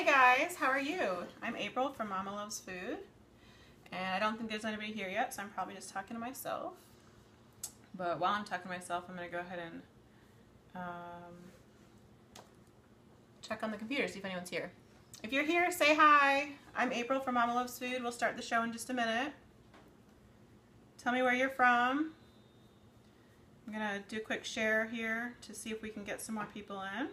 Hey guys, how are you? I'm April from Mama Loves Food. And I don't think there's anybody here yet, so I'm probably just talking to myself. But while I'm talking to myself, I'm going to go ahead and um, check on the computer, see if anyone's here. If you're here, say hi. I'm April from Mama Loves Food. We'll start the show in just a minute. Tell me where you're from. I'm going to do a quick share here to see if we can get some more people in.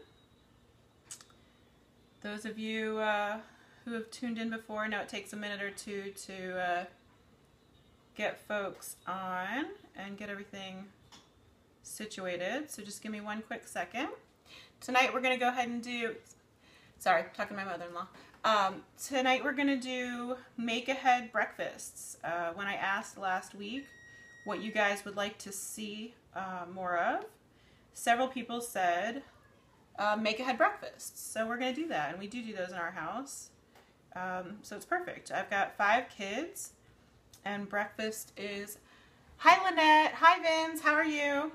Those of you uh, who have tuned in before know it takes a minute or two to uh, get folks on and get everything situated. So just give me one quick second. Tonight we're going to go ahead and do, sorry, talking to my mother-in-law. Um, tonight we're going to do make-ahead breakfasts. Uh, when I asked last week what you guys would like to see uh, more of, several people said uh, make-ahead breakfasts. So we're going to do that, and we do do those in our house. Um, so it's perfect. I've got five kids, and breakfast is, hi Lynette, hi Vince, how are you?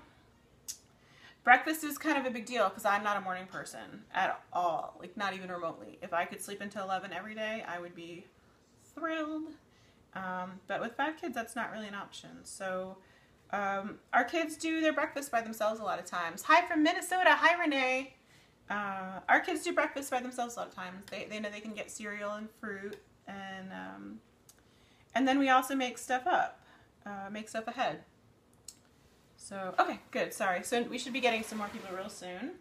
Breakfast is kind of a big deal because I'm not a morning person at all, like not even remotely. If I could sleep until 11 every day, I would be thrilled. Um, but with five kids, that's not really an option. So um, our kids do their breakfast by themselves a lot of times. Hi from Minnesota. Hi, Renee. Uh, our kids do breakfast by themselves a lot of times. They, they know they can get cereal and fruit, and um, and then we also make stuff up, uh, make stuff ahead. So, okay, good, sorry. So we should be getting some more people real soon.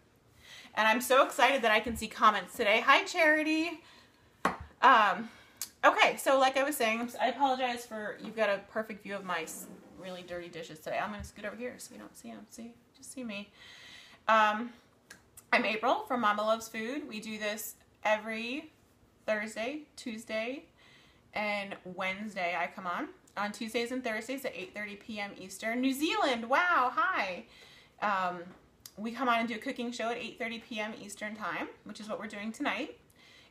And I'm so excited that I can see comments today. Hi, Charity. Um, okay, so like I was saying, I apologize for, you've got a perfect view of my really dirty dishes today. I'm going to scoot over here so you don't see them. See, just see me. Um, I'm April from Mama Loves Food. We do this every Thursday, Tuesday, and Wednesday I come on. On Tuesdays and Thursdays at 8.30 p.m. Eastern. New Zealand, wow, hi. Um, we come on and do a cooking show at 8.30 p.m. Eastern time, which is what we're doing tonight.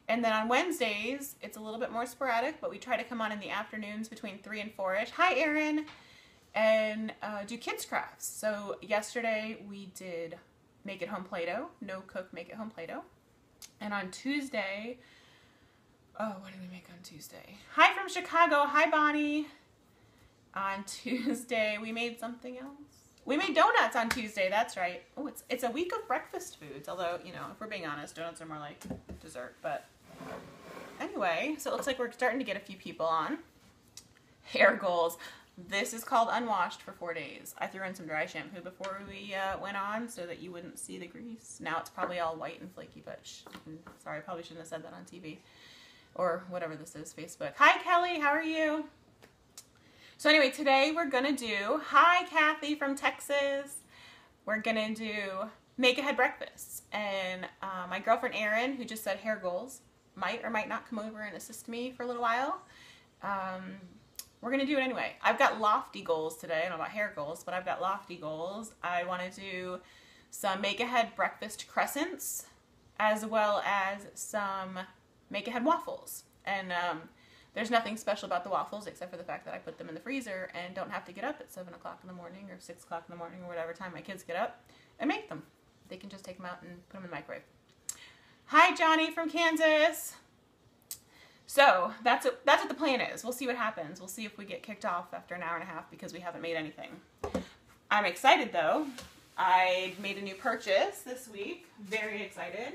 And then on Wednesdays, it's a little bit more sporadic, but we try to come on in the afternoons between 3 and 4-ish. Hi, Erin! And uh, do kids crafts. So yesterday we did make it home Play-Doh. No cook, make it home Play-Doh. And on Tuesday, oh, what did we make on Tuesday? Hi from Chicago. Hi, Bonnie. On Tuesday, we made something else. We made donuts on Tuesday. That's right. Oh, it's it's a week of breakfast foods. Although, you know, if we're being honest, donuts are more like dessert. But anyway, so it looks like we're starting to get a few people on. Hair goals. This is called unwashed for four days. I threw in some dry shampoo before we uh, went on so that you wouldn't see the grease. Now it's probably all white and flaky, but sorry, I probably shouldn't have said that on TV. Or whatever this is, Facebook. Hi, Kelly. How are you? So anyway, today we're going to do, hi, Kathy from Texas. We're going to do make ahead breakfast. And uh, my girlfriend, Erin, who just said hair goals, might or might not come over and assist me for a little while. Um, we're going to do it anyway. I've got lofty goals today. I don't know about hair goals, but I've got lofty goals. I want to do some make-ahead breakfast crescents as well as some make-ahead waffles. And um, there's nothing special about the waffles except for the fact that I put them in the freezer and don't have to get up at 7 o'clock in the morning or 6 o'clock in the morning or whatever time my kids get up and make them. They can just take them out and put them in the microwave. Hi, Johnny from Kansas. So that's what, that's what the plan is. We'll see what happens. We'll see if we get kicked off after an hour and a half because we haven't made anything. I'm excited though. I made a new purchase this week. Very excited.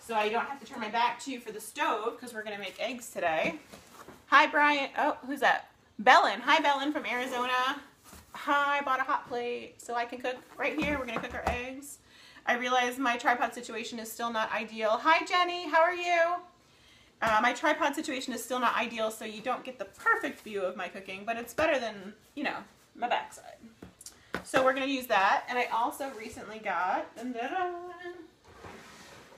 So I don't have to turn my back to you for the stove because we're going to make eggs today. Hi, Brian. Oh, who's that? Bellin. Hi, Bellin from Arizona. Hi, I bought a hot plate so I can cook right here. We're going to cook our eggs. I realize my tripod situation is still not ideal. Hi, Jenny. How are you? Uh, my tripod situation is still not ideal, so you don't get the perfect view of my cooking, but it's better than, you know, my backside. So we're going to use that. And I also recently got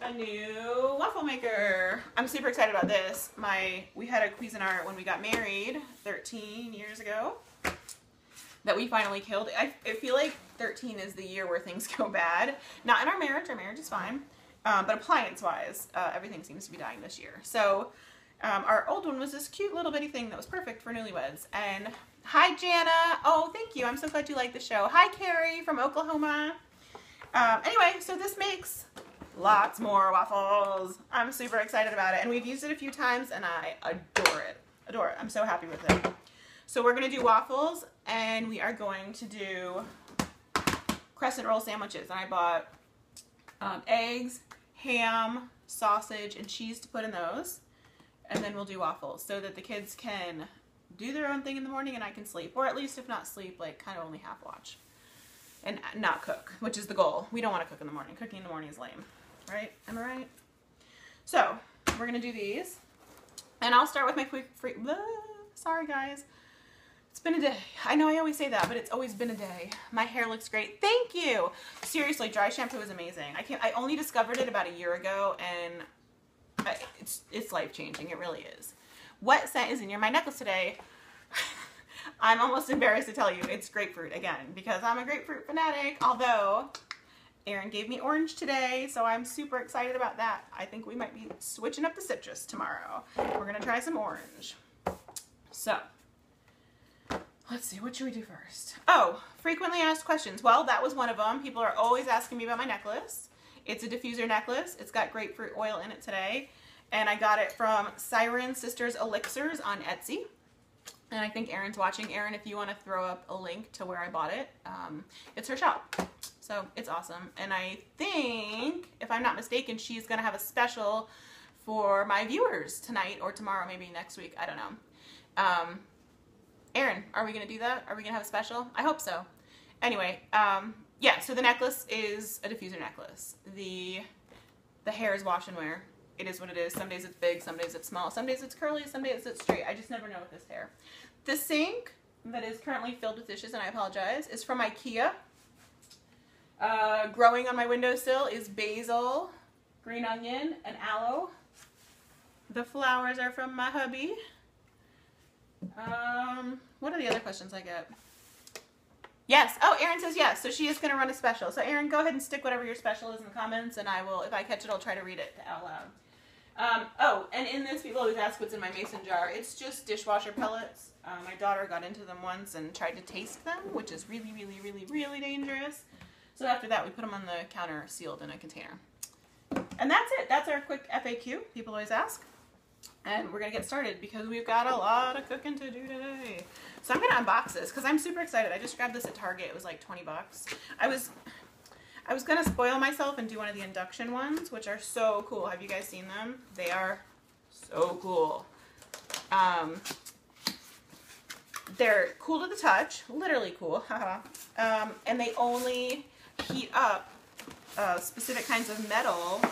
a new waffle maker. I'm super excited about this. My We had a Cuisinart when we got married 13 years ago that we finally killed. I, I feel like 13 is the year where things go bad. Not in our marriage. Our marriage is fine. Um, but appliance-wise, uh, everything seems to be dying this year. So um, our old one was this cute little bitty thing that was perfect for newlyweds. And hi, Jana. Oh, thank you. I'm so glad you like the show. Hi, Carrie from Oklahoma. Um, anyway, so this makes lots more waffles. I'm super excited about it. And we've used it a few times and I adore it. Adore it. I'm so happy with it. So we're going to do waffles and we are going to do crescent roll sandwiches. And I bought um, eggs, ham, sausage, and cheese to put in those. And then we'll do waffles so that the kids can do their own thing in the morning and I can sleep. Or at least if not sleep, like kind of only half watch. And not cook, which is the goal. We don't want to cook in the morning. Cooking in the morning is lame. Right? Am I right? So, we're going to do these. And I'll start with my quick free... Sorry, guys. It's been a day. I know I always say that, but it's always been a day. My hair looks great. Thank you. Seriously, dry shampoo is amazing. I can't. I only discovered it about a year ago, and it's it's life changing. It really is. What scent is in your my necklace today? I'm almost embarrassed to tell you it's grapefruit again because I'm a grapefruit fanatic. Although Erin gave me orange today, so I'm super excited about that. I think we might be switching up the citrus tomorrow. We're gonna try some orange. So Let's see, what should we do first? Oh, frequently asked questions. Well, that was one of them. People are always asking me about my necklace. It's a diffuser necklace. It's got grapefruit oil in it today. And I got it from Siren Sisters Elixirs on Etsy. And I think Erin's watching. Erin, if you want to throw up a link to where I bought it, um, it's her shop. So it's awesome. And I think, if I'm not mistaken, she's going to have a special for my viewers tonight or tomorrow, maybe next week. I don't know. Um, Erin, are we going to do that? Are we going to have a special? I hope so. Anyway, um, yeah, so the necklace is a diffuser necklace. The, the hair is wash and wear. It is what it is. Some days it's big, some days it's small, some days it's curly, some days it's straight. I just never know with this hair. The sink that is currently filled with dishes, and I apologize, is from Ikea. Uh, growing on my windowsill is basil, green onion, and aloe. The flowers are from my hubby. Um, what are the other questions I get? Yes. Oh, Erin says yes. So she is going to run a special. So Erin, go ahead and stick whatever your special is in the comments, and I will, if I catch it, I'll try to read it out loud. Um, oh, and in this, people always ask what's in my mason jar. It's just dishwasher pellets. Uh, my daughter got into them once and tried to taste them, which is really, really, really, really dangerous. So after that, we put them on the counter sealed in a container. And that's it. That's our quick FAQ. People always ask. And we're going to get started because we've got a lot of cooking to do today. So I'm going to unbox this because I'm super excited. I just grabbed this at Target. It was like 20 bucks. I was I was going to spoil myself and do one of the induction ones, which are so cool. Have you guys seen them? They are so cool. Um, they're cool to the touch, literally cool, um, and they only heat up uh, specific kinds of metal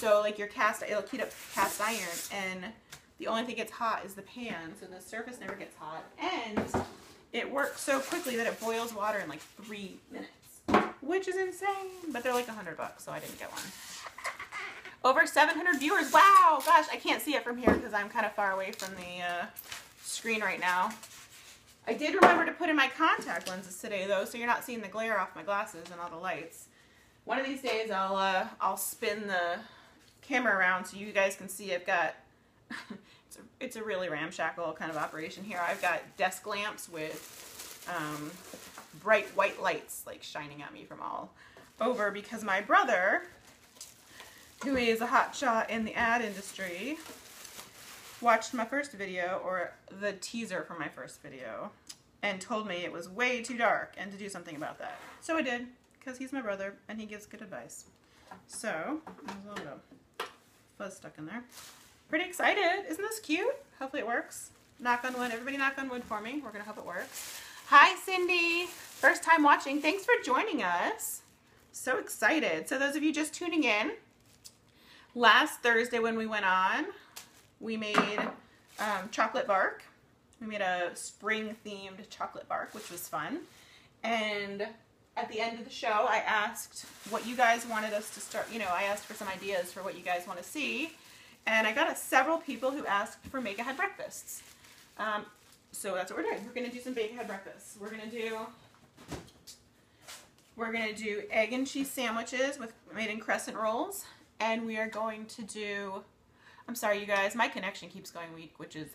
so like your cast, it'll heat up cast iron and the only thing gets hot is the pan. So the surface never gets hot. And it works so quickly that it boils water in like three minutes, which is insane. But they're like a hundred bucks, so I didn't get one. Over 700 viewers. Wow, gosh, I can't see it from here because I'm kind of far away from the uh, screen right now. I did remember to put in my contact lenses today though, so you're not seeing the glare off my glasses and all the lights. One of these days I'll uh, I'll spin the camera around so you guys can see I've got, it's, a, really ramshackle kind of operation here. I've got desk lamps with um, bright white lights like shining at me from all over because my brother, who is a hot shot in the ad industry, watched my first video or the teaser for my first video and told me it was way too dark and to do something about that. So I did because he's my brother and he gives good advice. So, there's a little fuzz stuck in there. Pretty excited. Isn't this cute? Hopefully it works. Knock on wood. Everybody knock on wood for me. We're going to hope it works. Hi, Cindy. First time watching. Thanks for joining us. So excited. So those of you just tuning in, last Thursday when we went on, we made um, chocolate bark. We made a spring themed chocolate bark, which was fun. And at the end of the show, I asked what you guys wanted us to start, you know, I asked for some ideas for what you guys want to see. And I got several people who asked for make ahead breakfasts. Um, so that's what we're doing. We're going to do some bake ahead breakfasts. We're going to do, we're going to do egg and cheese sandwiches with made in crescent rolls. And we are going to do, I'm sorry you guys, my connection keeps going weak, which is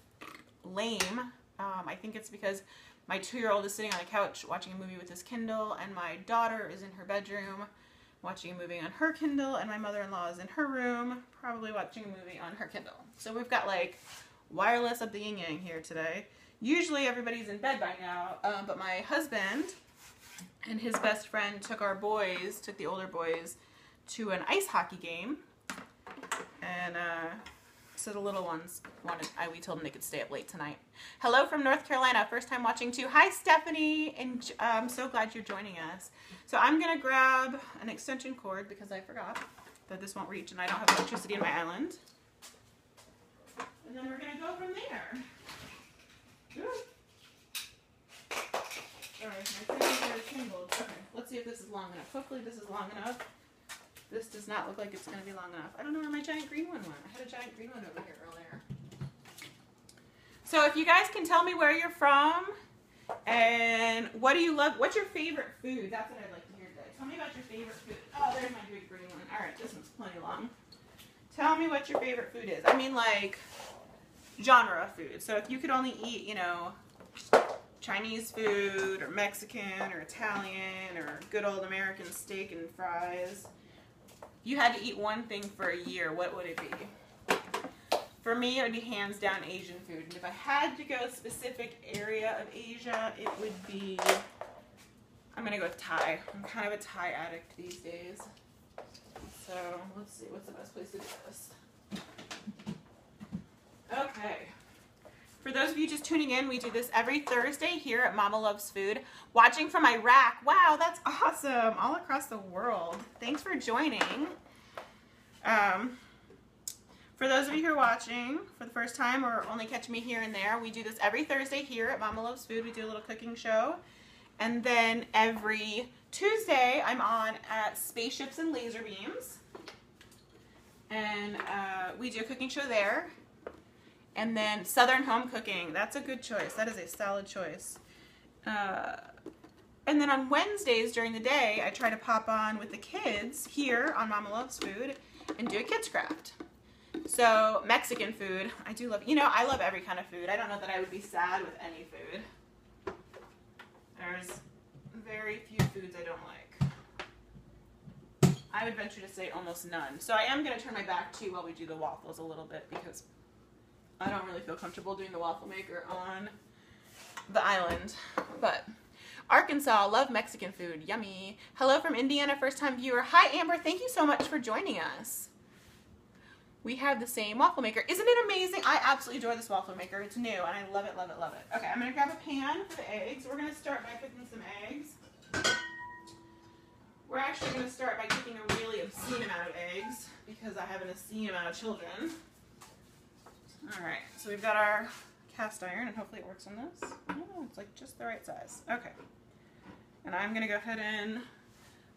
lame. Um, I think it's because my two-year-old is sitting on a couch watching a movie with his Kindle, and my daughter is in her bedroom watching a movie on her Kindle, and my mother-in-law is in her room, probably watching a movie on her Kindle. So we've got like wireless up the yin yang here today. Usually everybody's in bed by now, um, but my husband and his best friend took our boys, took the older boys, to an ice hockey game, and uh, so the little ones wanted. I we told them they could stay up late tonight. Hello from North Carolina, first time watching too. Hi Stephanie, and I'm so glad you're joining us. So I'm gonna grab an extension cord because I forgot that this won't reach, and I don't have electricity in my island. And then we're gonna go from there. Alright, my fingers are tingled. Okay, let's see if this is long enough. Hopefully this is long enough. This does not look like it's going to be long enough. I don't know where my giant green one went. I had a giant green one over here earlier. So if you guys can tell me where you're from and what do you love, what's your favorite food? That's what I'd like to hear today. Tell me about your favorite food. Oh, there's my big green one. All right, this one's plenty long. Tell me what your favorite food is. I mean like genre of food. So if you could only eat, you know, Chinese food or Mexican or Italian or good old American steak and fries, you had to eat one thing for a year, what would it be? For me, it would be hands down Asian food. And if I had to go a specific area of Asia, it would be, I'm gonna go with Thai. I'm kind of a Thai addict these days. So let's see, what's the best place to do this? Okay. For those of you just tuning in, we do this every Thursday here at Mama Loves Food. Watching from Iraq. Wow, that's awesome. All across the world. Thanks for joining. Um, for those of you who are watching for the first time or only catch me here and there, we do this every Thursday here at Mama Loves Food. We do a little cooking show. And then every Tuesday, I'm on at Spaceships and Laser Beams. And uh, we do a cooking show there. And then Southern Home Cooking. That's a good choice. That is a solid choice. Uh, and then on Wednesdays during the day, I try to pop on with the kids here on Mama Loves Food and do a kids craft. So Mexican food, I do love, you know, I love every kind of food. I don't know that I would be sad with any food. There's very few foods I don't like. I would venture to say almost none. So I am going to turn my back to while we do the waffles a little bit because I don't really feel comfortable doing the waffle maker on the island. But Arkansas, love Mexican food. Yummy. Hello from Indiana, first time viewer. Hi Amber, thank you so much for joining us. We have the same waffle maker. Isn't it amazing? I absolutely adore this waffle maker. It's new and I love it, love it, love it. Okay, I'm gonna grab a pan for the eggs. We're gonna start by cooking some eggs. We're actually gonna start by cooking a really obscene amount of eggs because I have an obscene amount of children. All right, so we've got our cast iron, and hopefully it works on this. Oh, it's like just the right size. Okay. And I'm gonna go ahead and,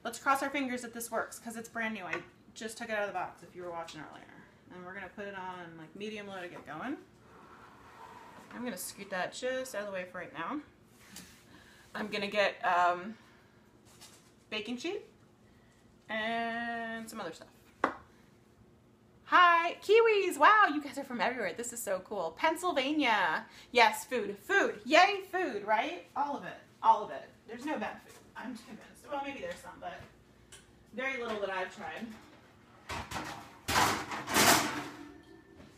let's cross our fingers that this works, because it's brand new. I just took it out of the box if you were watching earlier. And we're gonna put it on like medium low to get going. I'm gonna scoot that just out of the way for right now. I'm gonna get um, baking sheet and some other stuff. Hi, Kiwis. Wow, you guys are from everywhere. This is so cool. Pennsylvania. Yes, food. Food. Yay, food, right? All of it. All of it. There's no bad food. I'm convinced. Well, maybe there's some, but very little that I've tried.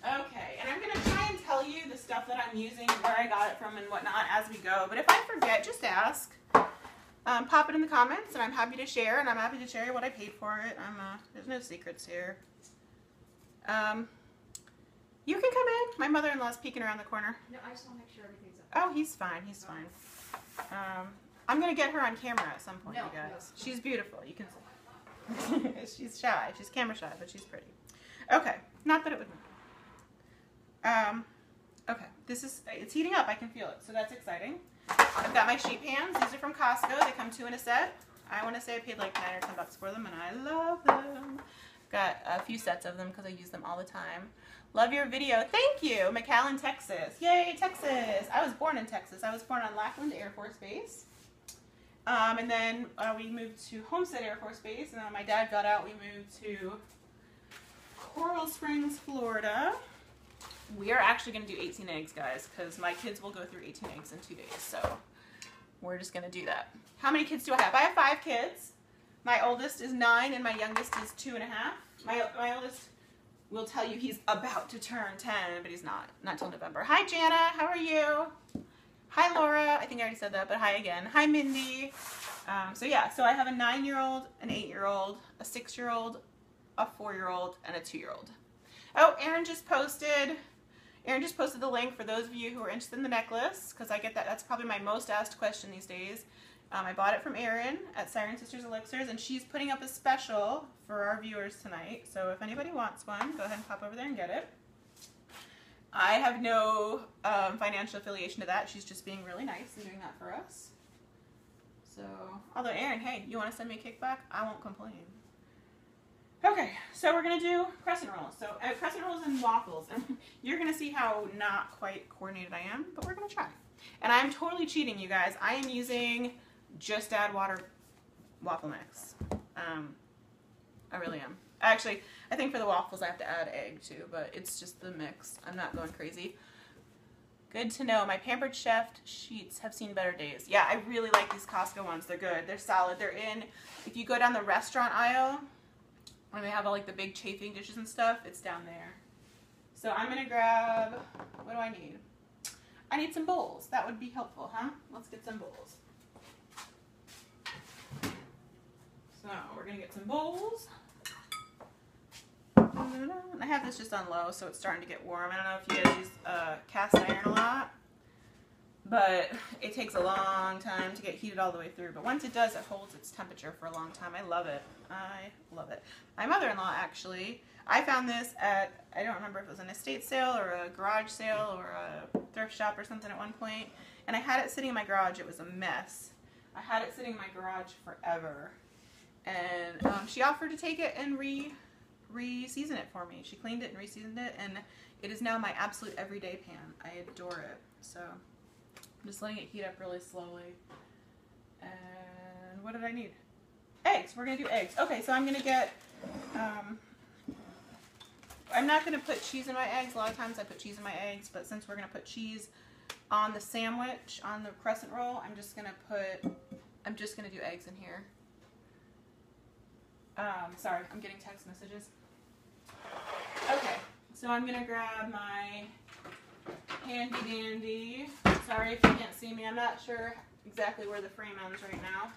Okay, and I'm going to try and tell you the stuff that I'm using, where I got it from and whatnot as we go. But if I forget, just ask. Um, pop it in the comments, and I'm happy to share, and I'm happy to share what I paid for it. I'm, uh, there's no secrets here. Um, you can come in. My mother-in-law's peeking around the corner. No, I just want to make sure everything's okay. Oh, he's fine. He's fine. Um, I'm gonna get her on camera at some point, No, you guys. no. She's beautiful. You can see. she's shy. She's camera shy, but she's pretty. Okay. Not that it would. Um. Okay. This is. It's heating up. I can feel it. So that's exciting. I've got my sheet pans. These are from Costco. They come two in a set. I want to say I paid like nine or ten bucks for them, and I love them. Got a few sets of them because I use them all the time. Love your video. Thank you. McAllen, Texas. Yay, Texas. I was born in Texas. I was born on Lackland Air Force Base. Um, and then uh, we moved to Homestead Air Force Base. And then my dad got out, we moved to Coral Springs, Florida. We are actually going to do 18 eggs, guys, because my kids will go through 18 eggs in two days. So we're just going to do that. How many kids do I have? I have five kids. My oldest is nine and my youngest is two and a half. My, my oldest will tell you he's about to turn 10, but he's not. Not till November. Hi, Jana. How are you? Hi, Laura. I think I already said that, but hi again. Hi, Mindy. Um, so yeah, so I have a nine-year-old, an eight-year-old, a six-year-old, a four-year-old, and a two-year-old. Oh, Erin just posted. Erin just posted the link for those of you who are interested in the necklace, because I get that. That's probably my most asked question these days. Um, I bought it from Erin at Siren Sisters Elixirs, and she's putting up a special for our viewers tonight. So if anybody wants one, go ahead and pop over there and get it. I have no um, financial affiliation to that. She's just being really nice and doing that for us. So, although Erin, hey, you want to send me a kickback? I won't complain. Okay, so we're gonna do crescent rolls. So uh, crescent rolls and waffles, and you're gonna see how not quite coordinated I am, but we're gonna try. And I'm totally cheating, you guys. I am using just add water waffle mix. Um, I really am. Actually, I think for the waffles I have to add egg too, but it's just the mix. I'm not going crazy. Good to know. My Pampered Chef sheets have seen better days. Yeah, I really like these Costco ones. They're good. They're solid. They're in, if you go down the restaurant aisle, when they have all like the big chafing dishes and stuff, it's down there. So I'm going to grab, what do I need? I need some bowls. That would be helpful, huh? Let's get some bowls. So we're to get some bowls. I have this just on low, so it's starting to get warm. I don't know if you guys use uh, cast iron a lot, but it takes a long time to get heated all the way through. But once it does, it holds its temperature for a long time. I love it. I love it. My mother-in-law, actually, I found this at, I don't remember if it was an estate sale or a garage sale or a thrift shop or something at one point, and I had it sitting in my garage. It was a mess. I had it sitting in my garage forever. And um, she offered to take it and re re-season it for me. She cleaned it and re-seasoned it, and it is now my absolute everyday pan. I adore it. So I'm just letting it heat up really slowly. And what did I need? Eggs. We're going to do eggs. Okay, so I'm going to get... Um, I'm not going to put cheese in my eggs. A lot of times I put cheese in my eggs, but since we're going to put cheese on the sandwich, on the crescent roll, I'm just going to put... I'm just going to do eggs in here. Um, sorry, I'm getting text messages. Okay, so I'm gonna grab my handy dandy. Sorry if you can't see me. I'm not sure exactly where the frame ends right now.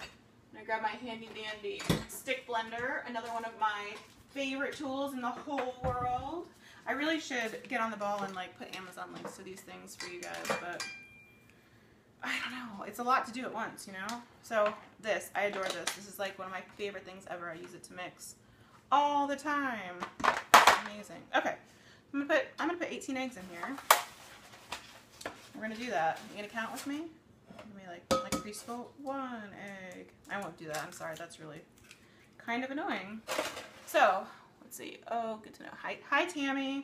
I'm gonna grab my handy dandy stick blender, another one of my favorite tools in the whole world. I really should get on the ball and like put Amazon links to these things for you guys, but I don't know. It's a lot to do at once, you know? So this, I adore this. This is like one of my favorite things ever. I use it to mix all the time. Amazing. Okay, I'm gonna put I'm gonna put 18 eggs in here. We're gonna do that. You gonna count with me? Give me like like preschool. One egg. I won't do that. I'm sorry. That's really kind of annoying. So let's see. Oh, good to know. Hi, hi, Tammy.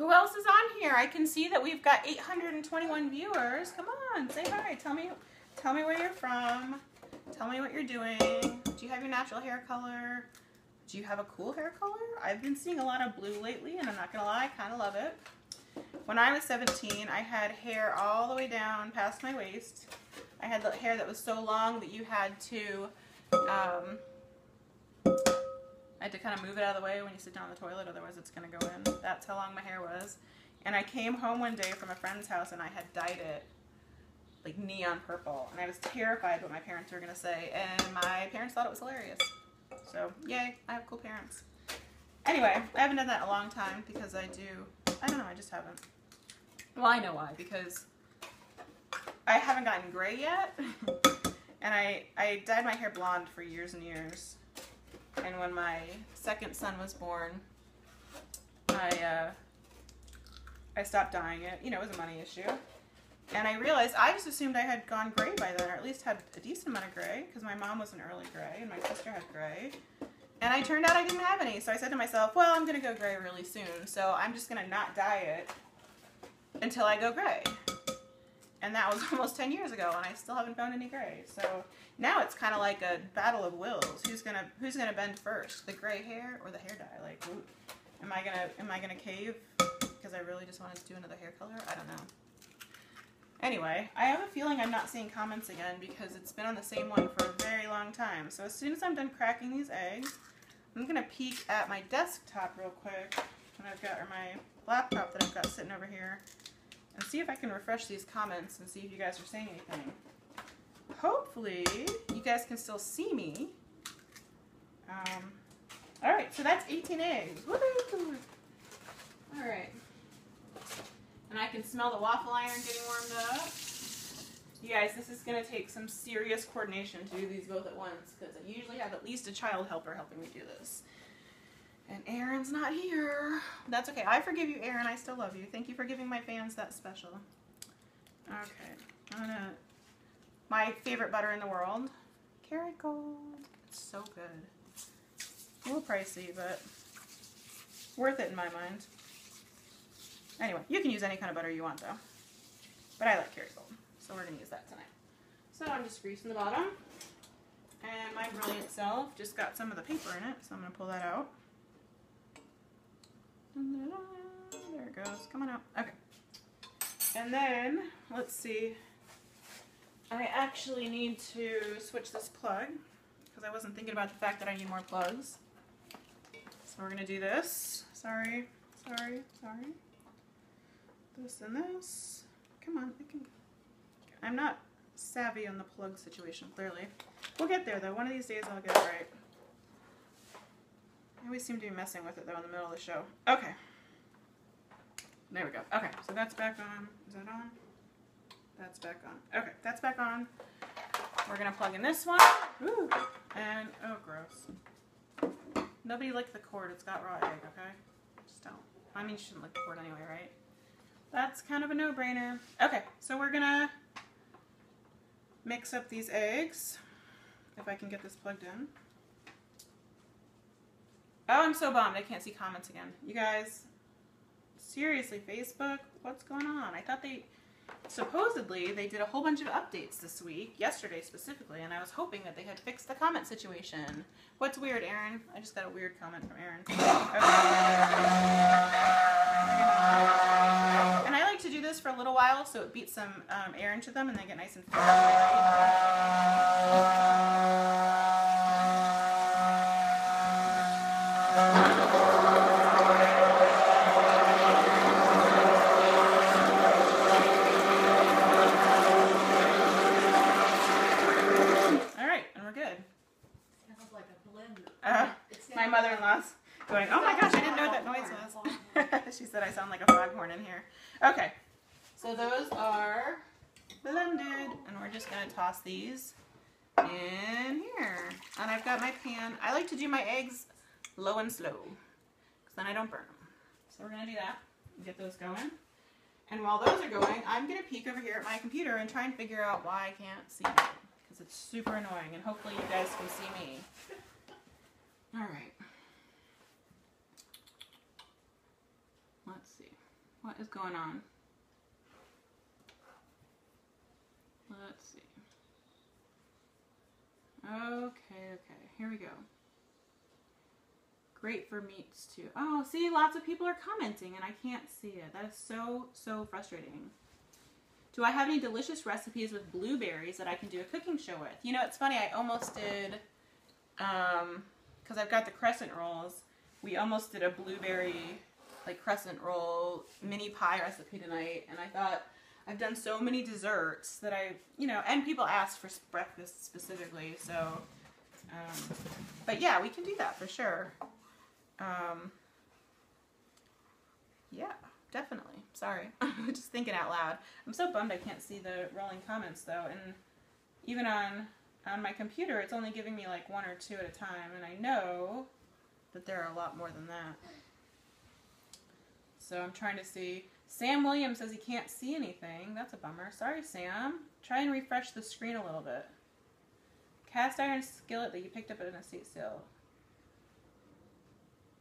Who else is on here? I can see that we've got 821 viewers. Come on, say hi. Tell me, tell me where you're from. Tell me what you're doing. Do you have your natural hair color? Do you have a cool hair color? I've been seeing a lot of blue lately, and I'm not gonna lie, I kind of love it. When I was 17, I had hair all the way down past my waist. I had the hair that was so long that you had to um, I had to kind of move it out of the way when you sit down on the toilet, otherwise it's going to go in. That's how long my hair was. And I came home one day from a friend's house and I had dyed it like neon purple. And I was terrified what my parents were going to say. And my parents thought it was hilarious. So, yay, I have cool parents. Anyway, I haven't done that in a long time because I do, I don't know, I just haven't. Well, I know why, because I haven't gotten gray yet. and I, I dyed my hair blonde for years and years. And when my second son was born, I uh, I stopped dyeing it. You know, it was a money issue. And I realized I just assumed I had gone gray by then, or at least had a decent amount of gray, because my mom was an early gray and my sister had gray. And I turned out I didn't have any, so I said to myself, well, I'm going to go gray really soon, so I'm just going to not dye it until I go gray. And that was almost 10 years ago, and I still haven't found any gray. So now it's kind of like a battle of wills. Who's gonna Who's gonna bend first, the gray hair or the hair dye? Like, ooh, am I gonna Am I gonna cave because I really just wanted to do another hair color? I don't know. Anyway, I have a feeling I'm not seeing comments again because it's been on the same one for a very long time. So as soon as I'm done cracking these eggs, I'm gonna peek at my desktop real quick, and I've got or my laptop that I've got sitting over here, and see if I can refresh these comments and see if you guys are saying anything. Hopefully, you guys can still see me. Um, all right, so that's 18 eggs. Woo! All right. And I can smell the waffle iron getting warmed up. You guys, this is going to take some serious coordination to do these both at once because I usually have at least a child helper helping me do this. And Erin's not here. That's okay. I forgive you, Erin. I still love you. Thank you for giving my fans that special. Okay. I'm gonna... My favorite butter in the world. Kerrygold. It's so good. A little pricey, but worth it in my mind. Anyway, you can use any kind of butter you want though. But I like Kerrygold, so we're to use that tonight. So I'm just greasing the bottom. And my brilliant self just got some of the paper in it, so I'm to pull that out. There it goes. Come on out. Okay. And then, let's see. I actually need to switch this plug because I wasn't thinking about the fact that I need more plugs. So we're going to do this. Sorry, sorry, sorry this and this. Come on, I can. I'm not savvy on the plug situation, clearly. We'll get there though. One of these days I'll get it right. I always seem to be messing with it though in the middle of the show. Okay. There we go. Okay, so that's back on. Is that on? That's back on. Okay, that's back on. We're gonna plug in this one. Ooh. And, oh gross. Nobody licked the cord, it's got raw egg, okay? Just don't. I mean, you shouldn't lick the cord anyway, right? That's kind of a no-brainer. Okay, so we're gonna mix up these eggs, if I can get this plugged in. Oh, I'm so bummed I can't see comments again. You guys, seriously, Facebook, what's going on? I thought they, supposedly, they did a whole bunch of updates this week, yesterday specifically, and I was hoping that they had fixed the comment situation. What's weird, Erin? I just got a weird comment from Erin. And I like to do this for a little while so it beats some um, air into them and they get nice and. All right, and we're good. Sounds like a blender. Uh, my mother-in-law's going, oh my gosh, I didn't know what that noise was. She said I sound like a foghorn in here. Okay. So those are blended, and we're just gonna toss these in here. And I've got my pan. I like to do my eggs low and slow, because then I don't burn them. So we're gonna do that, get those going. And while those are going, I'm gonna peek over here at my computer and try and figure out why I can't see it, because it's super annoying, and hopefully you guys can see me. All right. Let's see. What is going on? Let's see. Okay, okay, here we go. Great for meats too. Oh, see, lots of people are commenting and I can't see it. That is so, so frustrating. Do I have any delicious recipes with blueberries that I can do a cooking show with? You know, it's funny, I almost did, um, because I've got the crescent rolls, we almost did a blueberry, like, crescent roll mini pie recipe tonight, and I thought, I've done so many desserts that I've, you know, and people ask for breakfast specifically, so, um, but yeah, we can do that for sure. Um, yeah, definitely. Sorry, just thinking out loud. I'm so bummed I can't see the rolling comments though, and even on on my computer, it's only giving me like one or two at a time, and I know that there are a lot more than that. So I'm trying to see. Sam Williams says he can't see anything. That's a bummer. Sorry, Sam. Try and refresh the screen a little bit. Cast iron skillet that you picked up at an estate sale.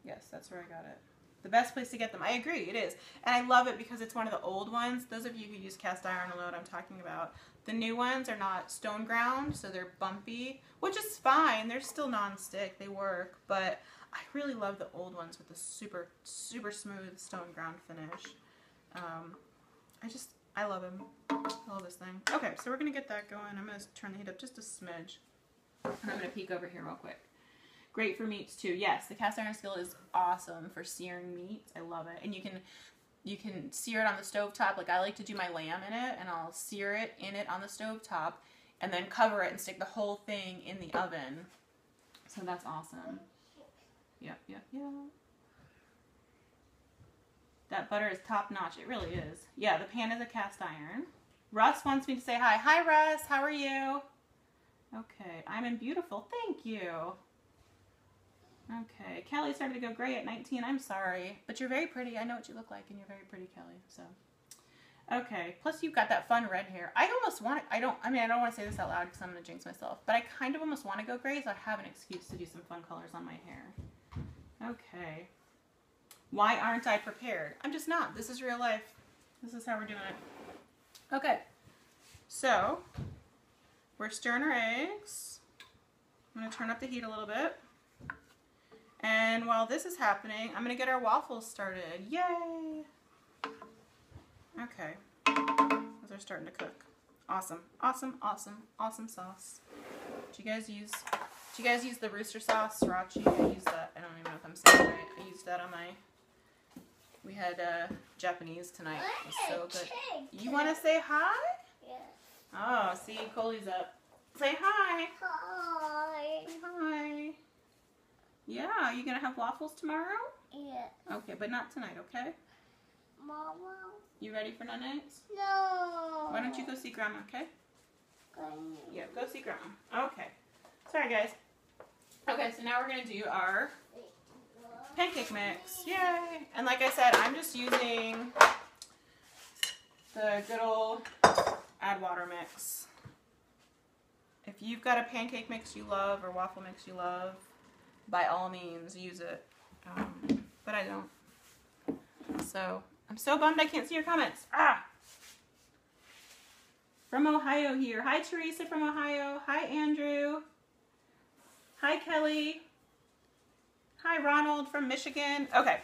Yes, that's where I got it. The best place to get them. I agree, it is. And I love it because it's one of the old ones. Those of you who use cast iron know what I'm talking about. The new ones are not stone ground, so they're bumpy, which is fine. They're still non-stick. They work. But I really love the old ones with the super, super smooth stone ground finish. Um, I just, I love him. I love this thing. Okay, so we're gonna get that going. I'm gonna turn the heat up just a smidge. And I'm gonna peek over here real quick. Great for meats too. Yes, the cast iron skillet is awesome for searing meats. I love it. And you can you can sear it on the stove top. Like I like to do my lamb in it and I'll sear it in it on the stove top and then cover it and stick the whole thing in the oven. So that's awesome. Yep, yep, yep. That butter is top notch. It really is. Yeah, the pan is a cast iron. Russ wants me to say hi. Hi, Russ. How are you? Okay, I'm in beautiful. Thank you. Okay, Kelly started to go gray at 19. I'm sorry, but you're very pretty. I know what you look like, and you're very pretty, Kelly. So, okay. Plus, you've got that fun red hair. I almost want. To, I don't. I mean, I don't want to say this out loud because I'm gonna jinx myself. But I kind of almost want to go gray, so I have an excuse to do some fun colors on my hair. Okay. Why aren't I prepared? I'm just not. This is real life. This is how we're doing it. Okay. So, we're stirring our eggs. I'm going to turn up the heat a little bit. And while this is happening, I'm going to get our waffles started. Yay! Okay. Those are starting to cook. Awesome. Awesome, awesome, awesome sauce. Do you guys use do you guys use the rooster sauce, sriracha? I use that. I'm saying right. I used that on my we had uh, Japanese tonight. It was so good. You want to say hi? Yes. Oh, see, Coley's up. Say hi. Hi. Hi. Yeah, are you gonna have waffles tomorrow? Yeah. Okay, but not tonight, okay? Mama. You ready for nights? No. Why don't you go see Grandma, okay? Going. Yeah, go see Grandma. Okay. Sorry, guys. Okay, so now we're gonna do our pancake mix. Yay! And like I said, I'm just using the good old add water mix. If you've got a pancake mix you love or waffle mix you love, by all means use it. Um, but I don't. So I'm so bummed I can't see your comments. Ah! From Ohio here. Hi Teresa from Ohio. Hi Andrew. Hi Kelly. Hi Ronald from Michigan. Okay,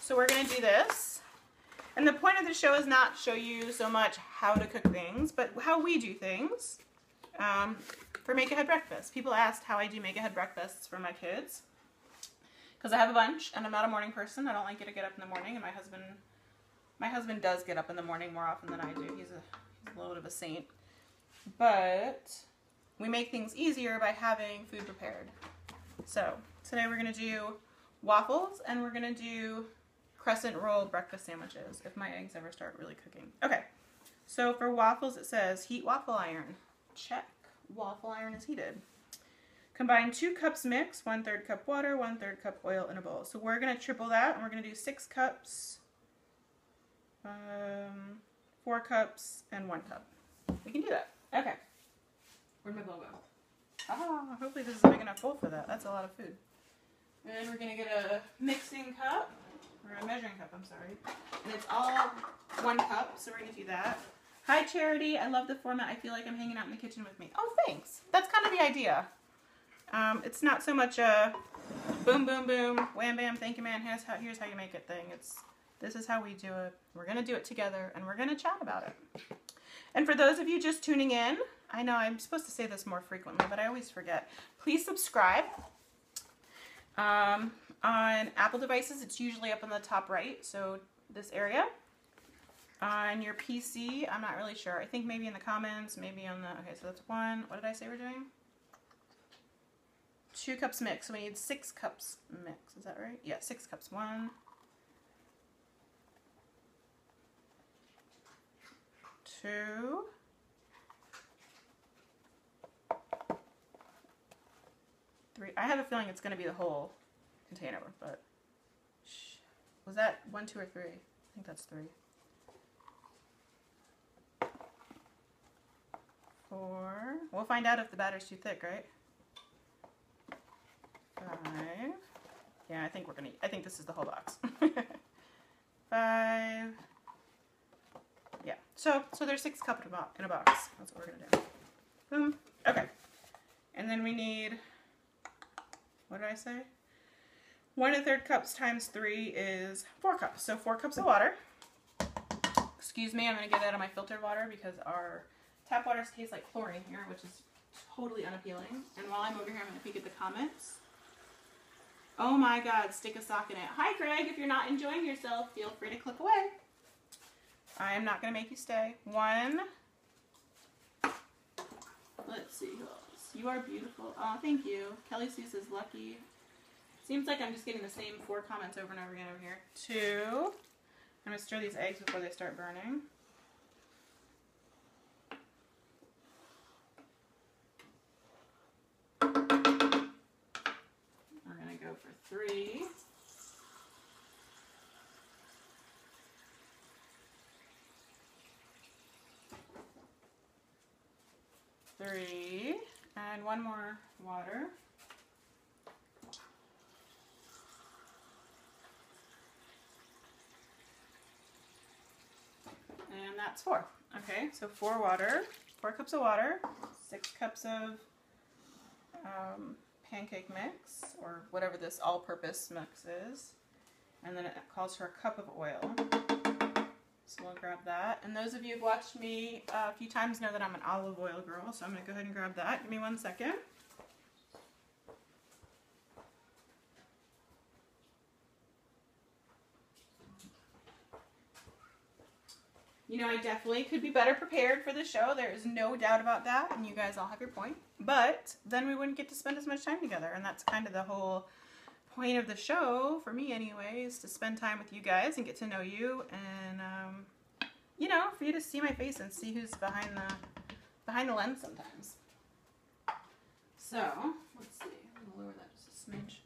so we're gonna do this. And the point of the show is not to show you so much how to cook things, but how we do things um, for Make Ahead Breakfast. People asked how I do Make Ahead Breakfasts for my kids. Because I have a bunch and I'm not a morning person. I don't like to get up in the morning and my husband my husband does get up in the morning more often than I do. He's a, he's a little bit of a saint. But we make things easier by having food prepared. So today we're going to do waffles and we're going to do crescent roll breakfast sandwiches if my eggs ever start really cooking. Okay, so for waffles it says heat waffle iron. Check. Waffle iron is heated. Combine two cups mix, one third cup water, one third cup oil in a bowl. So we're going to triple that and we're going to do six cups, um, four cups, and one cup. We can do that. Okay. Where'd my bowl go? Ah, hopefully this is a big enough bowl for that. That's a lot of food. And we're gonna get a mixing cup, or a measuring cup, I'm sorry. And it's all one cup, so we're gonna do that. Hi Charity, I love the format. I feel like I'm hanging out in the kitchen with me. Oh, thanks. That's kind of the idea. Um, it's not so much a boom, boom, boom, wham, bam, thank you, man. Here's how, here's how you make it thing. It's this is how we do it. We're gonna do it together, and we're gonna chat about it. And for those of you just tuning in, I know I'm supposed to say this more frequently, but I always forget. Please subscribe. Um, on Apple devices, it's usually up in the top right, so this area. On your PC, I'm not really sure. I think maybe in the comments, maybe on the, okay, so that's one. What did I say we're doing? Two cups mix, so we need six cups mix. Is that right? Yeah, six cups. One, two, three. I have a feeling it's going to be the whole container, but shh. was that one, two, or three? I think that's three. Four. We'll find out if the batter's too thick, right? Five. Yeah, I think we're gonna. I think this is the whole box. Five. Yeah. So so there's six cups in a, bo- in a box. That's what we're gonna do. Boom. Okay. And then we need. What did I say? One and a third cups times three is four cups. So four cups of water. Excuse me, I'm gonna get out of my filtered water because our tap water tastes like chlorine here, which is totally unappealing. And while I'm over here, I'm gonna peek at the comments. Oh my god, stick a sock in it. Hi Craig, if you're not enjoying yourself, feel free to click away. I am not gonna make you stay. One. Let's see. You are beautiful. Oh, thank you. Kelly Sue is lucky. Seems like I'm just getting the same four comments over and over again over here. Two. I'm gonna stir these eggs before they start burning. We're gonna go for three. Three. And one more water. And that's four. Okay, so four water, four cups of water, six cups of um, pancake mix, or whatever this all-purpose mix is. And then it calls for a cup of oil. So we'll grab that. And those of you who've watched me uh, a few times know that I'm an olive oil girl, so I'm gonna go ahead and grab that. Give me one second. You know, I definitely could be better prepared for the show. There is no doubt about that, and you guys all have your point. But then we wouldn't get to spend as much time together, and that's kind of the whole point of the show, for me anyway, is to spend time with you guys and get to know you, and um, you know, for you to see my face and see who's behind the behind the lens sometimes. So let's see. I'm gonna lower that just a smidge.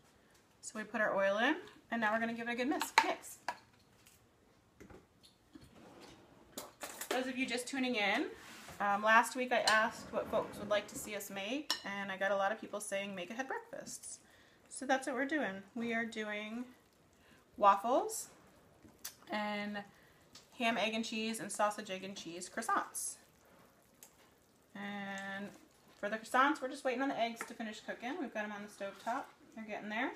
So we put our oil in, and now we're gonna give it a good mix. Mix. Those of you just tuning in, um, last week I asked what folks would like to see us make, and I got a lot of people saying make ahead breakfasts. So that's what we're doing. We are doing waffles and ham, egg, and cheese, and sausage, egg, and cheese croissants. And for the croissants, we're just waiting on the eggs to finish cooking. We've got them on the stove top. They're getting there.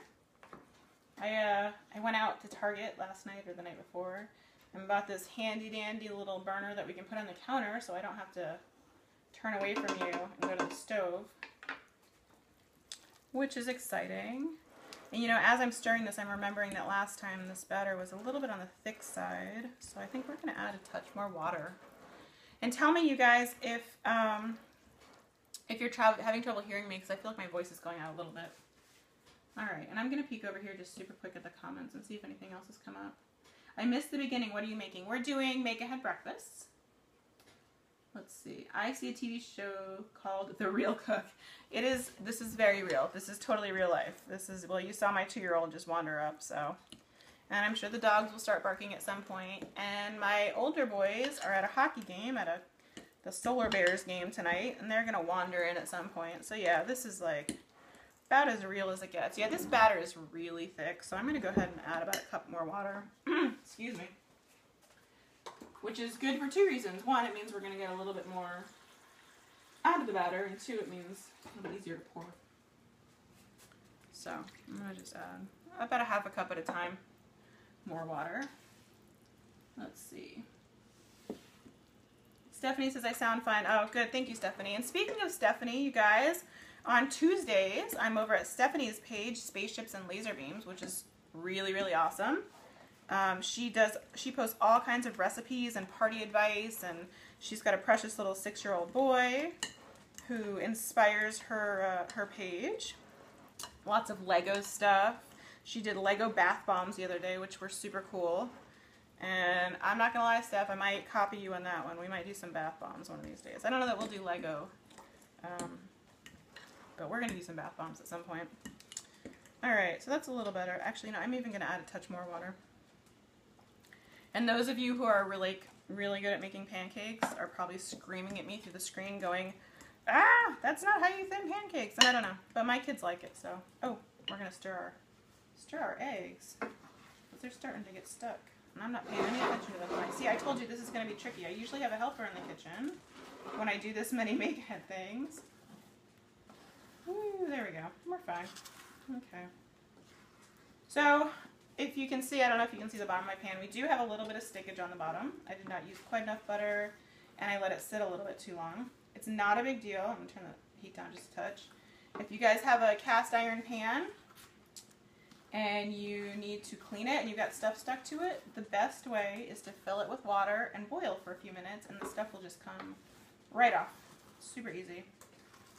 I uh, I went out to Target last night or the night before and bought this handy dandy little burner that we can put on the counter so I don't have to turn away from you and go to the stove, which is exciting. And you know, as I'm stirring this, I'm remembering that last time this batter was a little bit on the thick side, so I think we're to add a touch more water. And tell me, you guys, if um, if you're having trouble hearing me, because I feel like my voice is going out a little bit. All right, and I'm to peek over here just super quick at the comments and see if anything else has come up. I missed the beginning. What are you making? We're doing make ahead breakfasts. Let's see. I see a TV show called The Real Cook. It is, this is very real. This is totally real life. This is, well, you saw my two-year-old just wander up, so. And I'm sure the dogs will start barking at some point. And my older boys are at a hockey game, at a the Solar Bears game tonight, and they're going to wander in at some point. So yeah, this is like about as real as it gets. Yeah, this batter is really thick, so I'm going to go ahead and add about a cup more water. Excuse me. Which is good for two reasons. One, it means we're going to get a little bit more out of the batter, and two, it means a little bit easier to pour. So, I'm going to just add about a half a cup at a time more water. Let's see. Stephanie says I sound fine. Oh, good. Thank you, Stephanie. And speaking of Stephanie, you guys, on Tuesdays, I'm over at Stephanie's page, Spaceships and Laser Beams, which is really, really awesome. Um, she does. She posts all kinds of recipes and party advice, and she's got a precious little six-year-old boy who inspires her uh, her page. Lots of Lego stuff. She did Lego bath bombs the other day, which were super cool. And I'm not gonna lie, Steph, I might copy you on that one. We might do some bath bombs one of these days. I don't know that we'll do Lego, um, but we're gonna do some bath bombs at some point. All right, so that's a little better. Actually, no, I'm even gonna add a touch more water. And those of you who are really, really good at making pancakes are probably screaming at me through the screen going, ah, that's not how you thin pancakes. I don't know, but my kids like it, so. Oh, we're gonna stir our, stir our eggs. But they're starting to get stuck. And I'm not paying any attention to them. See, I told you this is gonna be tricky. I usually have a helper in the kitchen when I do this many make ahead things. Ooh, there we go. We're fine. Okay. So, if you can see, I don't know if you can see the bottom of my pan, we do have a little bit of stickage on the bottom. I did not use quite enough butter and I let it sit a little bit too long. It's not a big deal. I'm going to turn the heat down just a touch. If you guys have a cast iron pan and you need to clean it and you've got stuff stuck to it, the best way is to fill it with water and boil for a few minutes and the stuff will just come right off. Super easy.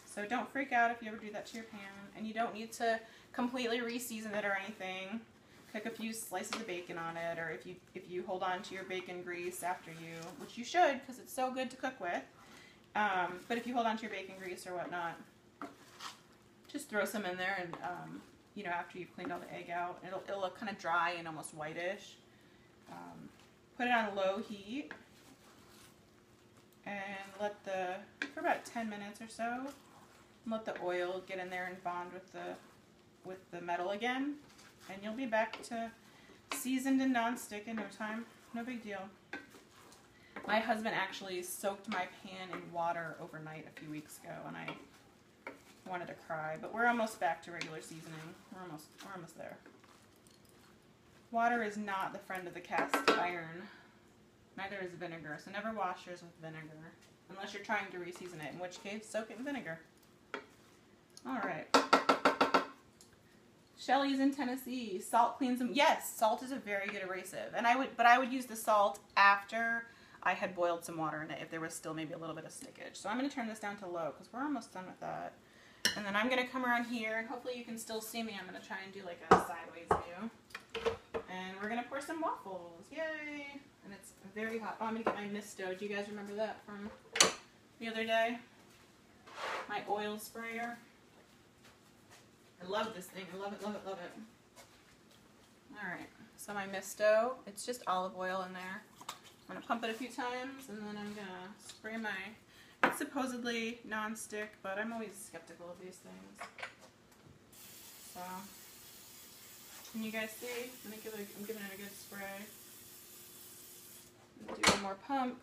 So don't freak out if you ever do that to your pan and you don't need to completely re-season it or anything cook a few slices of bacon on it, or if you if you hold on to your bacon grease after you, which you should because it's so good to cook with. Um, but if you hold on to your bacon grease or whatnot, just throw some in there, and um, you know after you've cleaned all the egg out, it'll it'll look kind of dry and almost whitish. Um, put it on low heat and let the for about 10 minutes or so. Let the oil get in there and bond with the with the metal again and you'll be back to seasoned and non-stick in no time. No big deal. My husband actually soaked my pan in water overnight a few weeks ago, and I wanted to cry. But we're almost back to regular seasoning. We're almost we're almost there. Water is not the friend of the cast iron. Neither is vinegar. So never wash yours with vinegar unless you're trying to reseason it. In which case, soak it in vinegar. All right. Shelly's in Tennessee. Salt cleans them. Yes, salt is a very good abrasive. And I would, but I would use the salt after I had boiled some water in it if there was still maybe a little bit of stickage. So I'm going to turn this down to low because we're almost done with that. And then I'm going to come around here and hopefully you can still see me. I'm going to try and do like a sideways view. And we're going to pour some waffles. Yay! And it's very hot. Oh, I'm going to get my misto. Do you guys remember that from the other day? My oil sprayer. I love this thing. I love it, love it, love it. Alright, so my misto, it's just olive oil in there. I'm to pump it a few times and then I'm to spray my, it's supposedly non-stick, but I'm always skeptical of these things. So, can you guys see? I'm, gonna give it, I'm giving it a good spray. Do one more pump.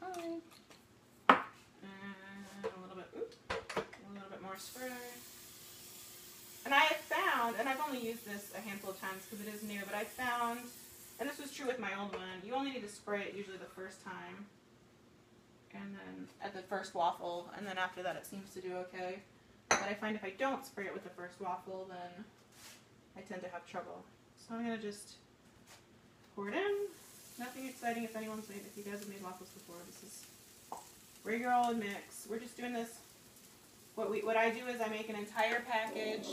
Hi. Spray. And I have found, and I've only used this a handful of times because it is new, but I found, and this was true with my old one, you only need to spray it usually the first time. And then at the first waffle, and then after that it seems to do okay. But I find if I don't spray it with the first waffle, then I tend to have trouble. So I'm going to just pour it in. Nothing exciting if anyone's made, if you guys have made waffles before. This is regular old mix. We're just doing this what we what I do is I make an entire package.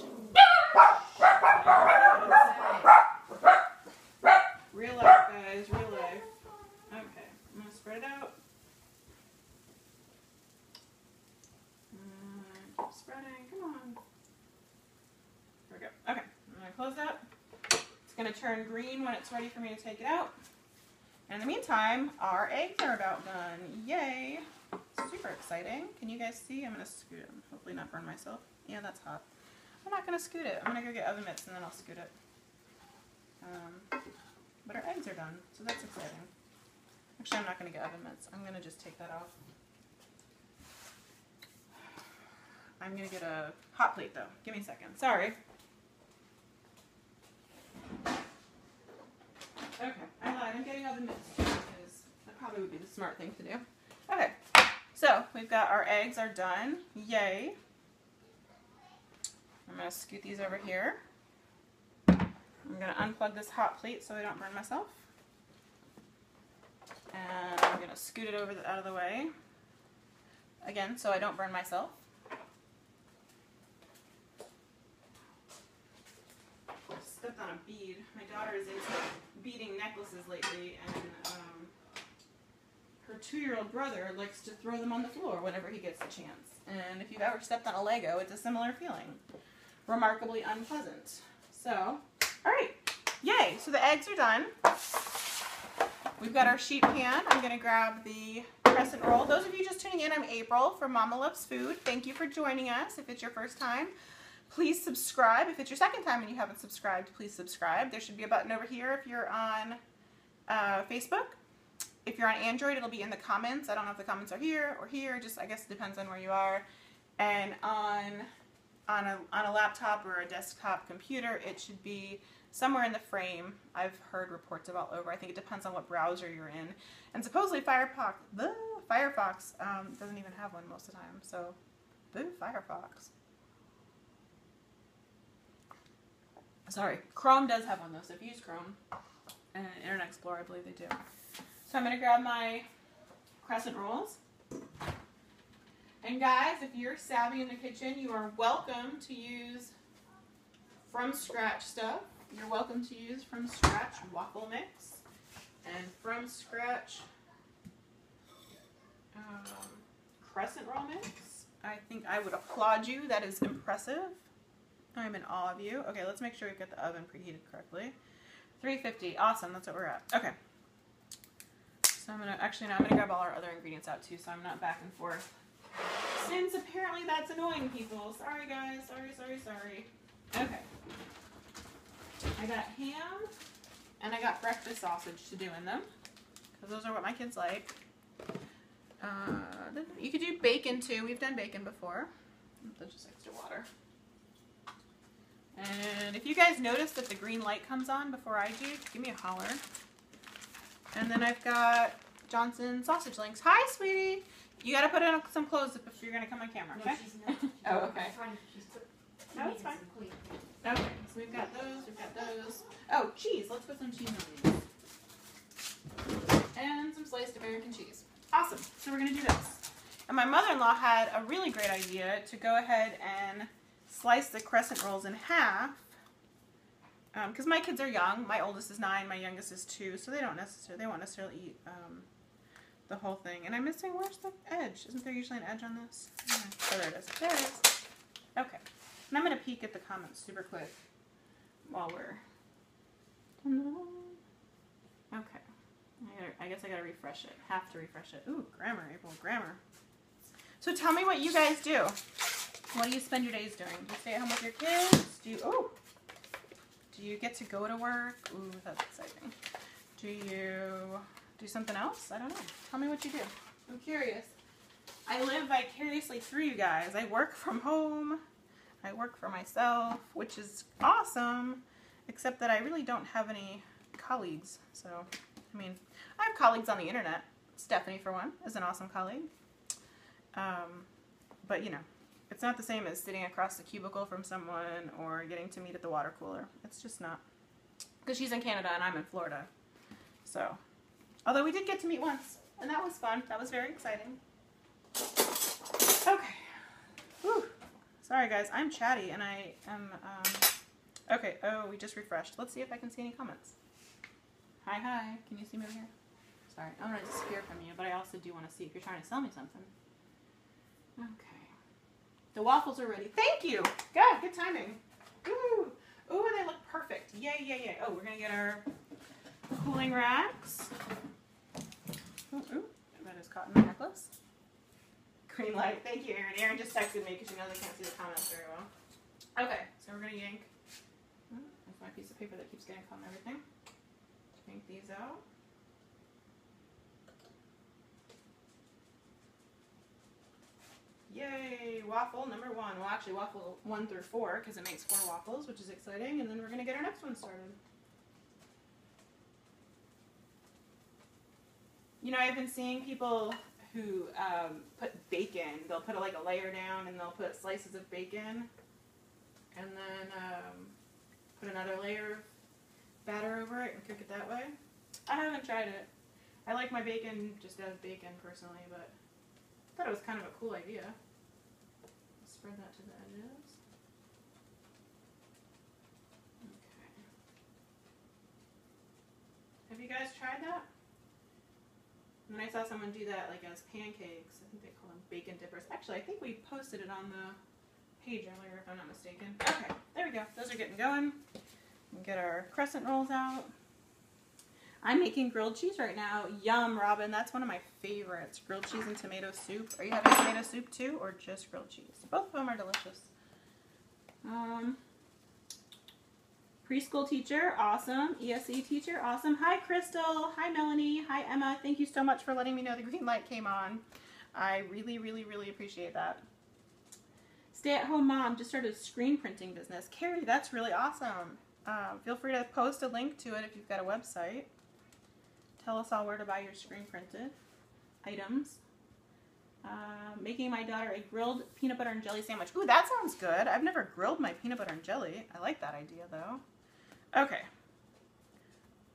Real life, guys, real life. Okay, I'm gonna spread it out. Uh, keep spreading, come on. There we go. Okay, I'm gonna close that. It's gonna turn green when it's ready for me to take it out. And in the meantime, our eggs are about done. Yay! Super exciting. Can you guys see? I'm going to scoot it. Hopefully not burn myself. Yeah, that's hot. I'm not going to scoot it. I'm going to go get oven mitts and then I'll scoot it. Um, but our eggs are done, so that's exciting. Actually, I'm not going to get oven mitts. I'm going to just take that off. I'm going to get a hot plate though. Give me a second. Sorry. Okay, I lied. I'm getting oven mitts because that probably would be the smart thing to do. Okay, so we've got our eggs are done. Yay. I'm going to scoot these over here. I'm going to unplug this hot plate so I don't burn myself. And I'm going to scoot it over the, out of the way. Again, so I don't burn myself. stepped on a bead. My daughter is into beading necklaces lately, and um, two-year-old brother likes to throw them on the floor whenever he gets the chance. And if you've ever stepped on a Lego, it's a similar feeling. Remarkably unpleasant. So, all right, yay! So the eggs are done. We've got our sheet pan. I'm going to grab the crescent roll. Those of you just tuning in, I'm April from Mama Loves Food. Thank you for joining us. If it's your first time, please subscribe. If it's your second time and you haven't subscribed, please subscribe. There should be a button over here if you're on uh, Facebook. If you're on Android, it'll be in the comments. I don't know if the comments are here or here. Just, I guess it depends on where you are. And on on a, on a laptop or a desktop computer, it should be somewhere in the frame. I've heard reports of all over. I think it depends on what browser you're in. And supposedly Firefox, the Firefox um, doesn't even have one most of the time. So, boo Firefox. Sorry, Chrome does have one though. So if you use Chrome and Internet Explorer, I believe they do. So I'm gonna grab my crescent rolls. And guys, if you're savvy in the kitchen, you are welcome to use from scratch stuff. You're welcome to use from scratch waffle mix and from scratch um, crescent roll mix. I think I would applaud you. That is impressive. I'm in awe of you. Okay, let's make sure we've got the oven preheated correctly. 350. Awesome. That's what we're at. Okay. So I'm gonna actually now I'm gonna grab all our other ingredients out too, so I'm not back and forth. Since apparently that's annoying people. Sorry guys. Sorry. Sorry. Sorry. Okay. I got ham and I got breakfast sausage to do in them because those are what my kids like. Uh, you could do bacon too. We've done bacon before. That's just extra water. And if you guys notice that the green light comes on before I do, give me a holler. And then I've got Johnson sausage links. Hi, sweetie. You got to put on some clothes if you're going to come on camera, okay? No. Oh, okay. I'm trying to, she's put. No, it's fine. Okay, so we've got those, we've got those. Oh, cheese. Let's put some cheese on these. And some sliced American cheese. Awesome. So we're going to do this. And my mother-in-law had a really great idea to go ahead and slice the crescent rolls in half. Because my kids are young. My oldest is nine, my youngest is two, so they don't necessarily, they won't necessarily eat um, the whole thing. And I'm missing, where's the edge? Isn't there usually an edge on this? Oh, there it is. There it is. Okay. And I'm going to peek at the comments super quick while we're. Okay. I, gotta, I guess I gotta refresh it. Have to refresh it. Ooh, grammar, April, grammar. So tell me what you guys do. What do you spend your days doing? Do you stay at home with your kids? Do you, oh, do you get to go to work? Ooh, that's exciting. Do you do something else? I don't know. Tell me what you do. I'm curious. I live vicariously through you guys. I work from home. I work for myself, which is awesome, except that I really don't have any colleagues. So, I mean, I have colleagues on the internet. Stephanie, for one, is an awesome colleague. Um, but, you know, it's not the same as sitting across the cubicle from someone or getting to meet at the water cooler. It's just not. Because she's in Canada and I'm in Florida. So, although we did get to meet once, and that was fun. That was very exciting. Okay. Whew. Sorry, guys. I'm chatty and I am. Um... Okay. Oh, we just refreshed. Let's see if I can see any comments. Hi, hi. Can you see me over here? Sorry. I want to disappear from you, but I also do want to see if you're trying to sell me something. Okay. The waffles are ready. Thank you. Good. Good timing. Ooh. Ooh, they look perfect. Yay, yay, yay. Oh, we're to get our cooling racks. Ooh, ooh. That is caught in my necklace. Green light. Thank you, Erin. Erin just texted me because she knows I can't see the comments very well. Okay, so we're to yank. Oh, That's my piece of paper that keeps getting caught in everything. Yank these out. Yay! Waffle number one. Well, actually, waffle one through four because it makes four waffles, which is exciting. And then we're going to get our next one started. You know, I've been seeing people who um, put bacon. They'll put like a layer down and they'll put slices of bacon and then um, put another layer of batter over it and cook it that way. I haven't tried it. I like my bacon just as bacon personally, but I thought it was kind of a cool idea. That to the edges. Okay. Have you guys tried that? And then I saw someone do that like as pancakes. I think they call them bacon dippers. Actually, I think we posted it on the page earlier, if I'm not mistaken. Okay, there we go. Those are getting going. We'll get our crescent rolls out. I'm making grilled cheese right now. Yum, Robin. That's one of my favorites. Grilled cheese and tomato soup. Are you having tomato soup too, or just grilled cheese? Both of them are delicious. Um, preschool teacher, awesome. ESE teacher, awesome. Hi, Crystal. Hi, Melanie. Hi, Emma. Thank you so much for letting me know the green light came on. I really, really, really appreciate that. Stay-at-home mom just started a screen printing business. Carrie, that's really awesome. Uh, feel free to post a link to it if you've got a website. Tell us all where to buy your screen printed items. Uh, making my daughter a grilled peanut butter and jelly sandwich. Ooh, that sounds good. I've never grilled my peanut butter and jelly. I like that idea though. Okay.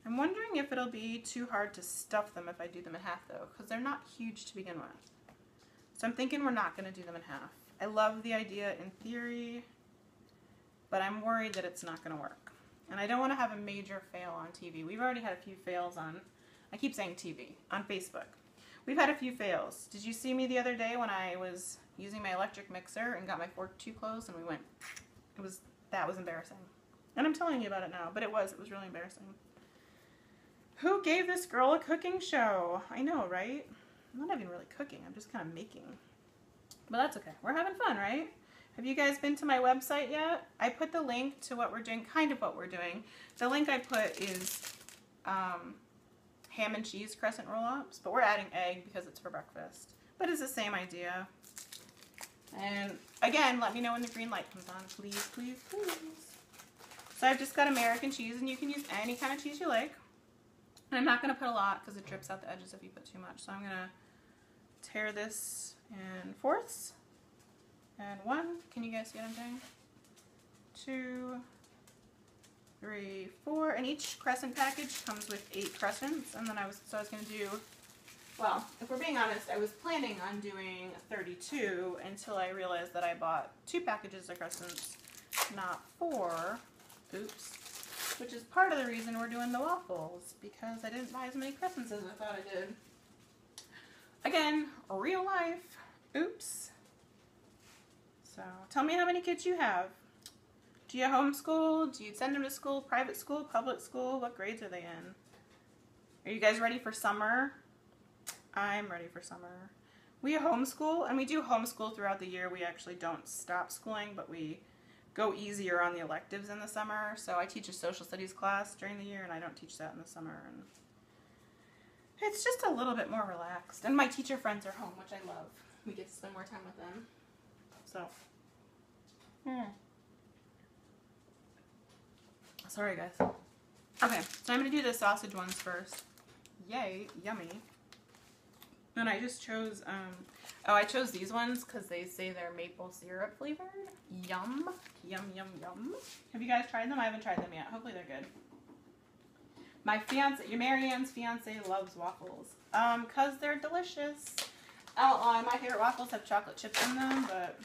I'm wondering if it'll be too hard to stuff them if I do them in half though, because they're not huge to begin with. So I'm thinking we're not going to do them in half. I love the idea in theory, but I'm worried that it's not going to work. And I don't want to have a major fail on TV. We've already had a few fails on, I keep saying TV, on Facebook. We've had a few fails. Did you see me the other day when I was using my electric mixer and got my fork too close and we went, it was, that was embarrassing. And I'm telling you about it now, but it was, it was really embarrassing. Who gave this girl a cooking show? I know, right? I'm not even really cooking, I'm just kind of making. But that's okay. We're having fun, right? Have you guys been to my website yet? I put the link to what we're doing, kind of what we're doing. The link I put is um, ham and cheese crescent roll-ups, but we're adding egg because it's for breakfast. But it's the same idea. And again, let me know when the green light comes on, please, please, please. So I've just got American cheese, and you can use any kind of cheese you like. And I'm not going to put a lot because it drips out the edges if you put too much. So I'm going to tear this in fourths. And one, can you guys see what I'm doing? Two, three, four, and each crescent package comes with eight crescents. And then I was, so I was gonna do, well, if we're being honest, I was planning on doing 32 until I realized that I bought two packages of crescents, not four. Oops. Which is part of the reason we're doing the waffles, because I didn't buy as many crescents as I thought I did. Again, real life. Oops. So tell me how many kids you have. Do you homeschool? Do you send them to school, private school, public school? What grades are they in? Are you guys ready for summer? I'm ready for summer. We homeschool, and we do homeschool throughout the year. We actually don't stop schooling, but we go easier on the electives in the summer. So I teach a social studies class during the year, and I don't teach that in the summer. And it's just a little bit more relaxed. And my teacher friends are home, which I love. We get to spend more time with them. So, hmm. Sorry, guys. Okay, so I'm going to do the sausage ones first. Yay, yummy. And I just chose, um, oh, I chose these ones because they say they're maple syrup flavored. Yum. Yum, yum, yum. Have you guys tried them? I haven't tried them yet. Hopefully they're good. My fiance, your Marianne's fiance loves waffles. Um, cause they're delicious. Oh, my favorite waffles have chocolate chips in them, but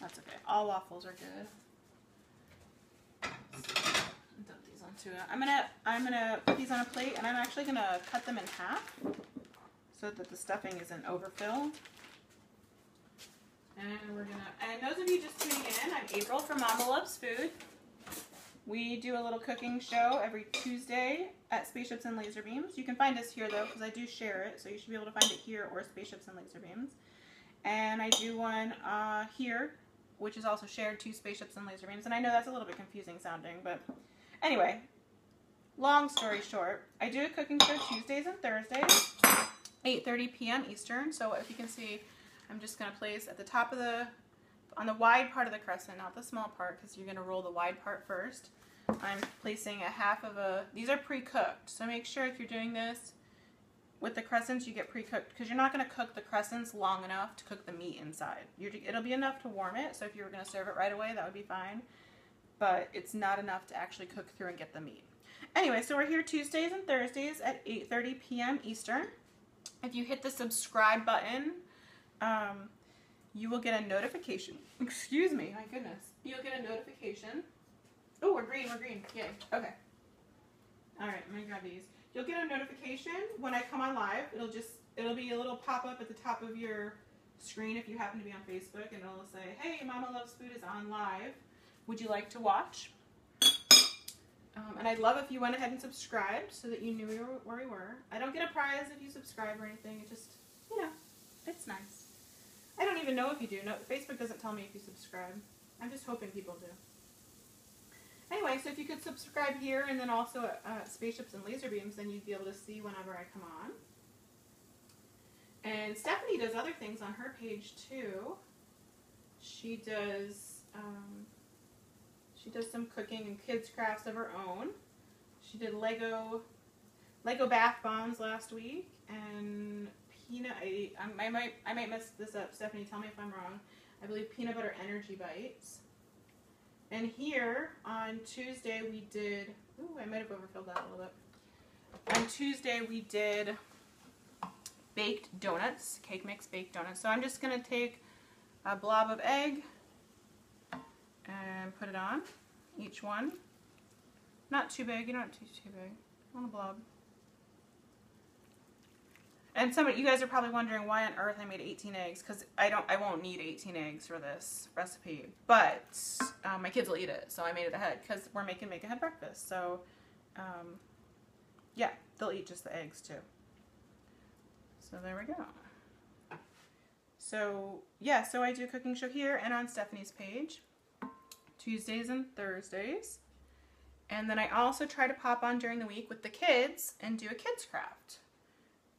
that's okay. All waffles are good. Onto it. I'm gonna I'm gonna put these on a plate, and I'm actually gonna cut them in half so that the stuffing isn't overfilled. And we're gonna. And those of you just tuning in, I'm April from Mama Loves Food. We do a little cooking show every Tuesday at Spaceships and Laser Beams. You can find us here though, because I do share it, so you should be able to find it here or Spaceships and Laser Beams. And I do one uh, here, which is also shared to Spaceships and Laser Beams. And I know that's a little bit confusing sounding, but anyway, long story short, I do a cooking show Tuesdays and Thursdays, 8.30 p.m. Eastern. So if you can see, I'm just going to place at the top of the on the wide part of the crescent, not the small part, because you're going to roll the wide part first. I'm placing a half of a, these are pre-cooked, so make sure if you're doing this with the crescents, you get pre-cooked, because you're not going to cook the crescents long enough to cook the meat inside. You're, it'll be enough to warm it, so if you were going to serve it right away, that would be fine, but it's not enough to actually cook through and get the meat. Anyway, so we're here Tuesdays and Thursdays at 8.30 p.m. Eastern. If you hit the subscribe button, um, you will get a notification. Excuse me, my goodness. You'll get a notification. Oh, we're green, we're green. Yay. Okay. All right, I'm gonna grab these. You'll get a notification when I come on live. It'll just, it'll be a little pop-up at the top of your screen if you happen to be on Facebook, and it'll say, hey, Mama Loves Food is on live. Would you like to watch? Um, and I'd love if you went ahead and subscribed so that you knew where we were. I don't get a prize if you subscribe or anything. It just, you know, it's nice. I don't even know if you do. No, Facebook doesn't tell me if you subscribe. I'm just hoping people do. Anyway, so if you could subscribe here and then also at uh, Spaceships and Laser Beams, then you'd be able to see whenever I come on. And Stephanie does other things on her page too. she does um, she does some cooking and kids crafts of her own. She did Lego Lego bath bombs last week and peanut. I, I might I might mess this up. Stephanie, tell me if I'm wrong. I believe peanut butter energy bites. And here on Tuesday we did. Ooh, I might have overfilled that a little bit. On Tuesday we did baked donuts, cake mix baked donuts. So I'm just gonna take a blob of egg and put it on each one. Not too big. You don't too too big. On a blob. And some of you guys are probably wondering why on earth I made 18 eggs because I don't I won't need 18 eggs for this recipe, but um, my kids will eat it, so I made it ahead because we're making make ahead breakfast. So um, yeah, they'll eat just the eggs too. So there we go. So yeah, so I do a cooking show here and on Stephanie's page, Tuesdays and Thursdays. And then I also try to pop on during the week with the kids and do a kids craft.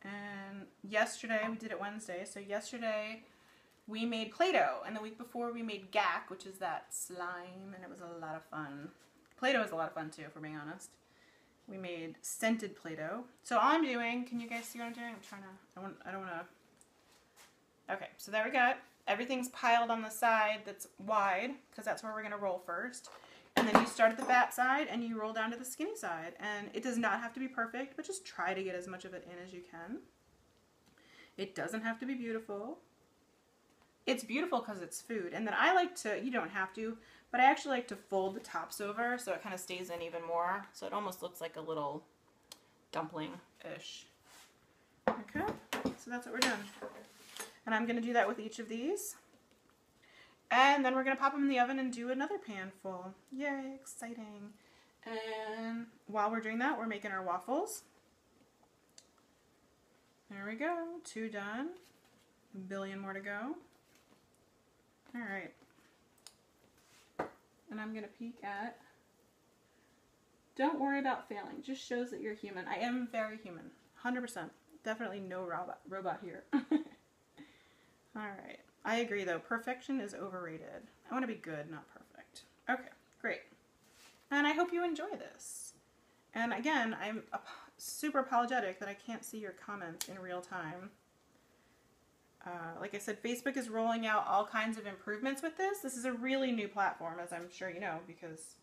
And yesterday, we did it Wednesday, so yesterday we made Play-Doh, and the week before we made Gak, which is that slime, and it was a lot of fun. Play-Doh is a lot of fun too, if we're being honest. We made scented Play-Doh. So all I'm doing, can you guys see what I'm doing? I'm trying to, I, want, I don't want to, okay, so there we go. Everything's piled on the side that's wide, because that's where we're going to roll first. And then you start at the fat side and you roll down to the skinny side. And it does not have to be perfect, but just try to get as much of it in as you can. It doesn't have to be beautiful. It's beautiful because it's food. And then I like to, you don't have to, but I actually like to fold the tops over so it kind of stays in even more. So it almost looks like a little dumpling-ish. Okay, so that's what we're doing. And I'm going to do that with each of these. And then we're going to pop them in the oven and do another pan full. Yay, exciting. And while we're doing that, we're making our waffles. There we go. Two done. A billion more to go. All right. And I'm going to peek at... Don't worry about failing. Just shows that you're human. I am very human. 100%. Definitely no robot, robot here. All right. I agree though, perfection is overrated. I want to be good, not perfect. Okay, great. And I hope you enjoy this. And again, I'm super apologetic that I can't see your comments in real time. Uh, like I said, Facebook is rolling out all kinds of improvements with this. This is a really new platform, as I'm sure you know, because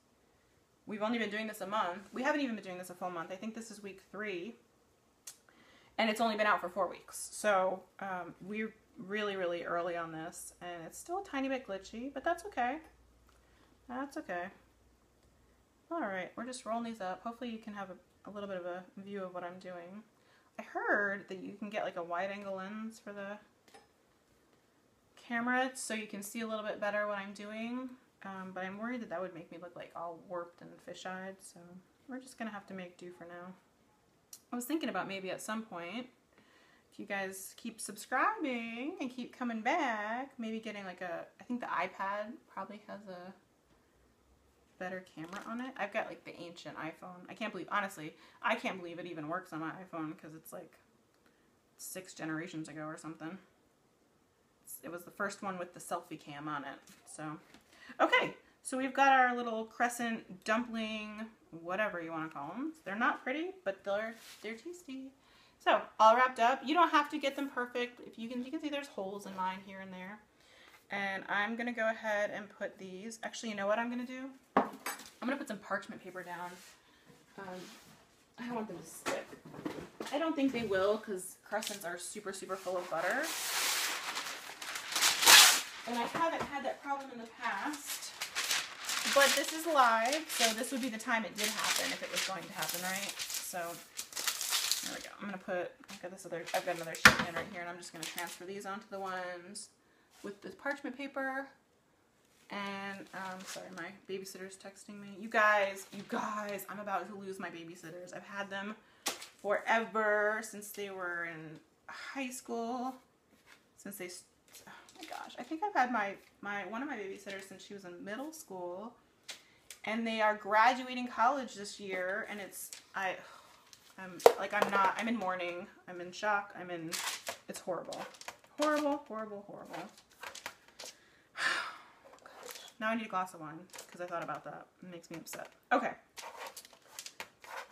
we've only been doing this a month. We haven't even been doing this a full month. I think this is week three. And it's only been out for four weeks. So um, we're really, really early on this, and it's still a tiny bit glitchy, but that's okay. That's okay. All right, we're just rolling these up. Hopefully you can have a, a little bit of a view of what I'm doing. I heard that you can get like a wide angle lens for the camera so you can see a little bit better what I'm doing, um, but I'm worried that that would make me look like all warped and fish-eyed, so we're just gonna have to make do for now. I was thinking about maybe at some point you guys keep subscribing and keep coming back, maybe getting like a, I think the iPad probably has a better camera on it. I've got like the ancient iPhone. I can't believe, honestly, I can't believe it even works on my iPhone because it's like six generations ago or something. It was the first one with the selfie cam on it. So, okay. So we've got our little crescent dumpling, whatever you want to call them. They're not pretty, but they're, they're tasty. So all wrapped up. You don't have to get them perfect. If you can, you can see there's holes in mine here and there. And I'm gonna go ahead and put these. Actually, you know what I'm gonna do? I'm gonna put some parchment paper down. Um, I don't want them to stick. I don't think they will because crescents are super, super full of butter. And I haven't had that problem in the past. But this is live, so this would be the time it did happen if it was going to happen, right? So there we go. I'm gonna put, I've got this other, I've got another sheet in right here and I'm just gonna transfer these onto the ones with the parchment paper. And, um, sorry, my babysitter's texting me. You guys, you guys, I'm about to lose my babysitters. I've had them forever since they were in high school. Since they, oh my gosh, I think I've had my, my, one of my babysitters since she was in middle school. And they are graduating college this year and it's, I, I'm like I'm not I'm in mourning. I'm in shock. I'm in it's horrible. Horrible, horrible, horrible. Now I need a glass of wine because I thought about that. It makes me upset. Okay.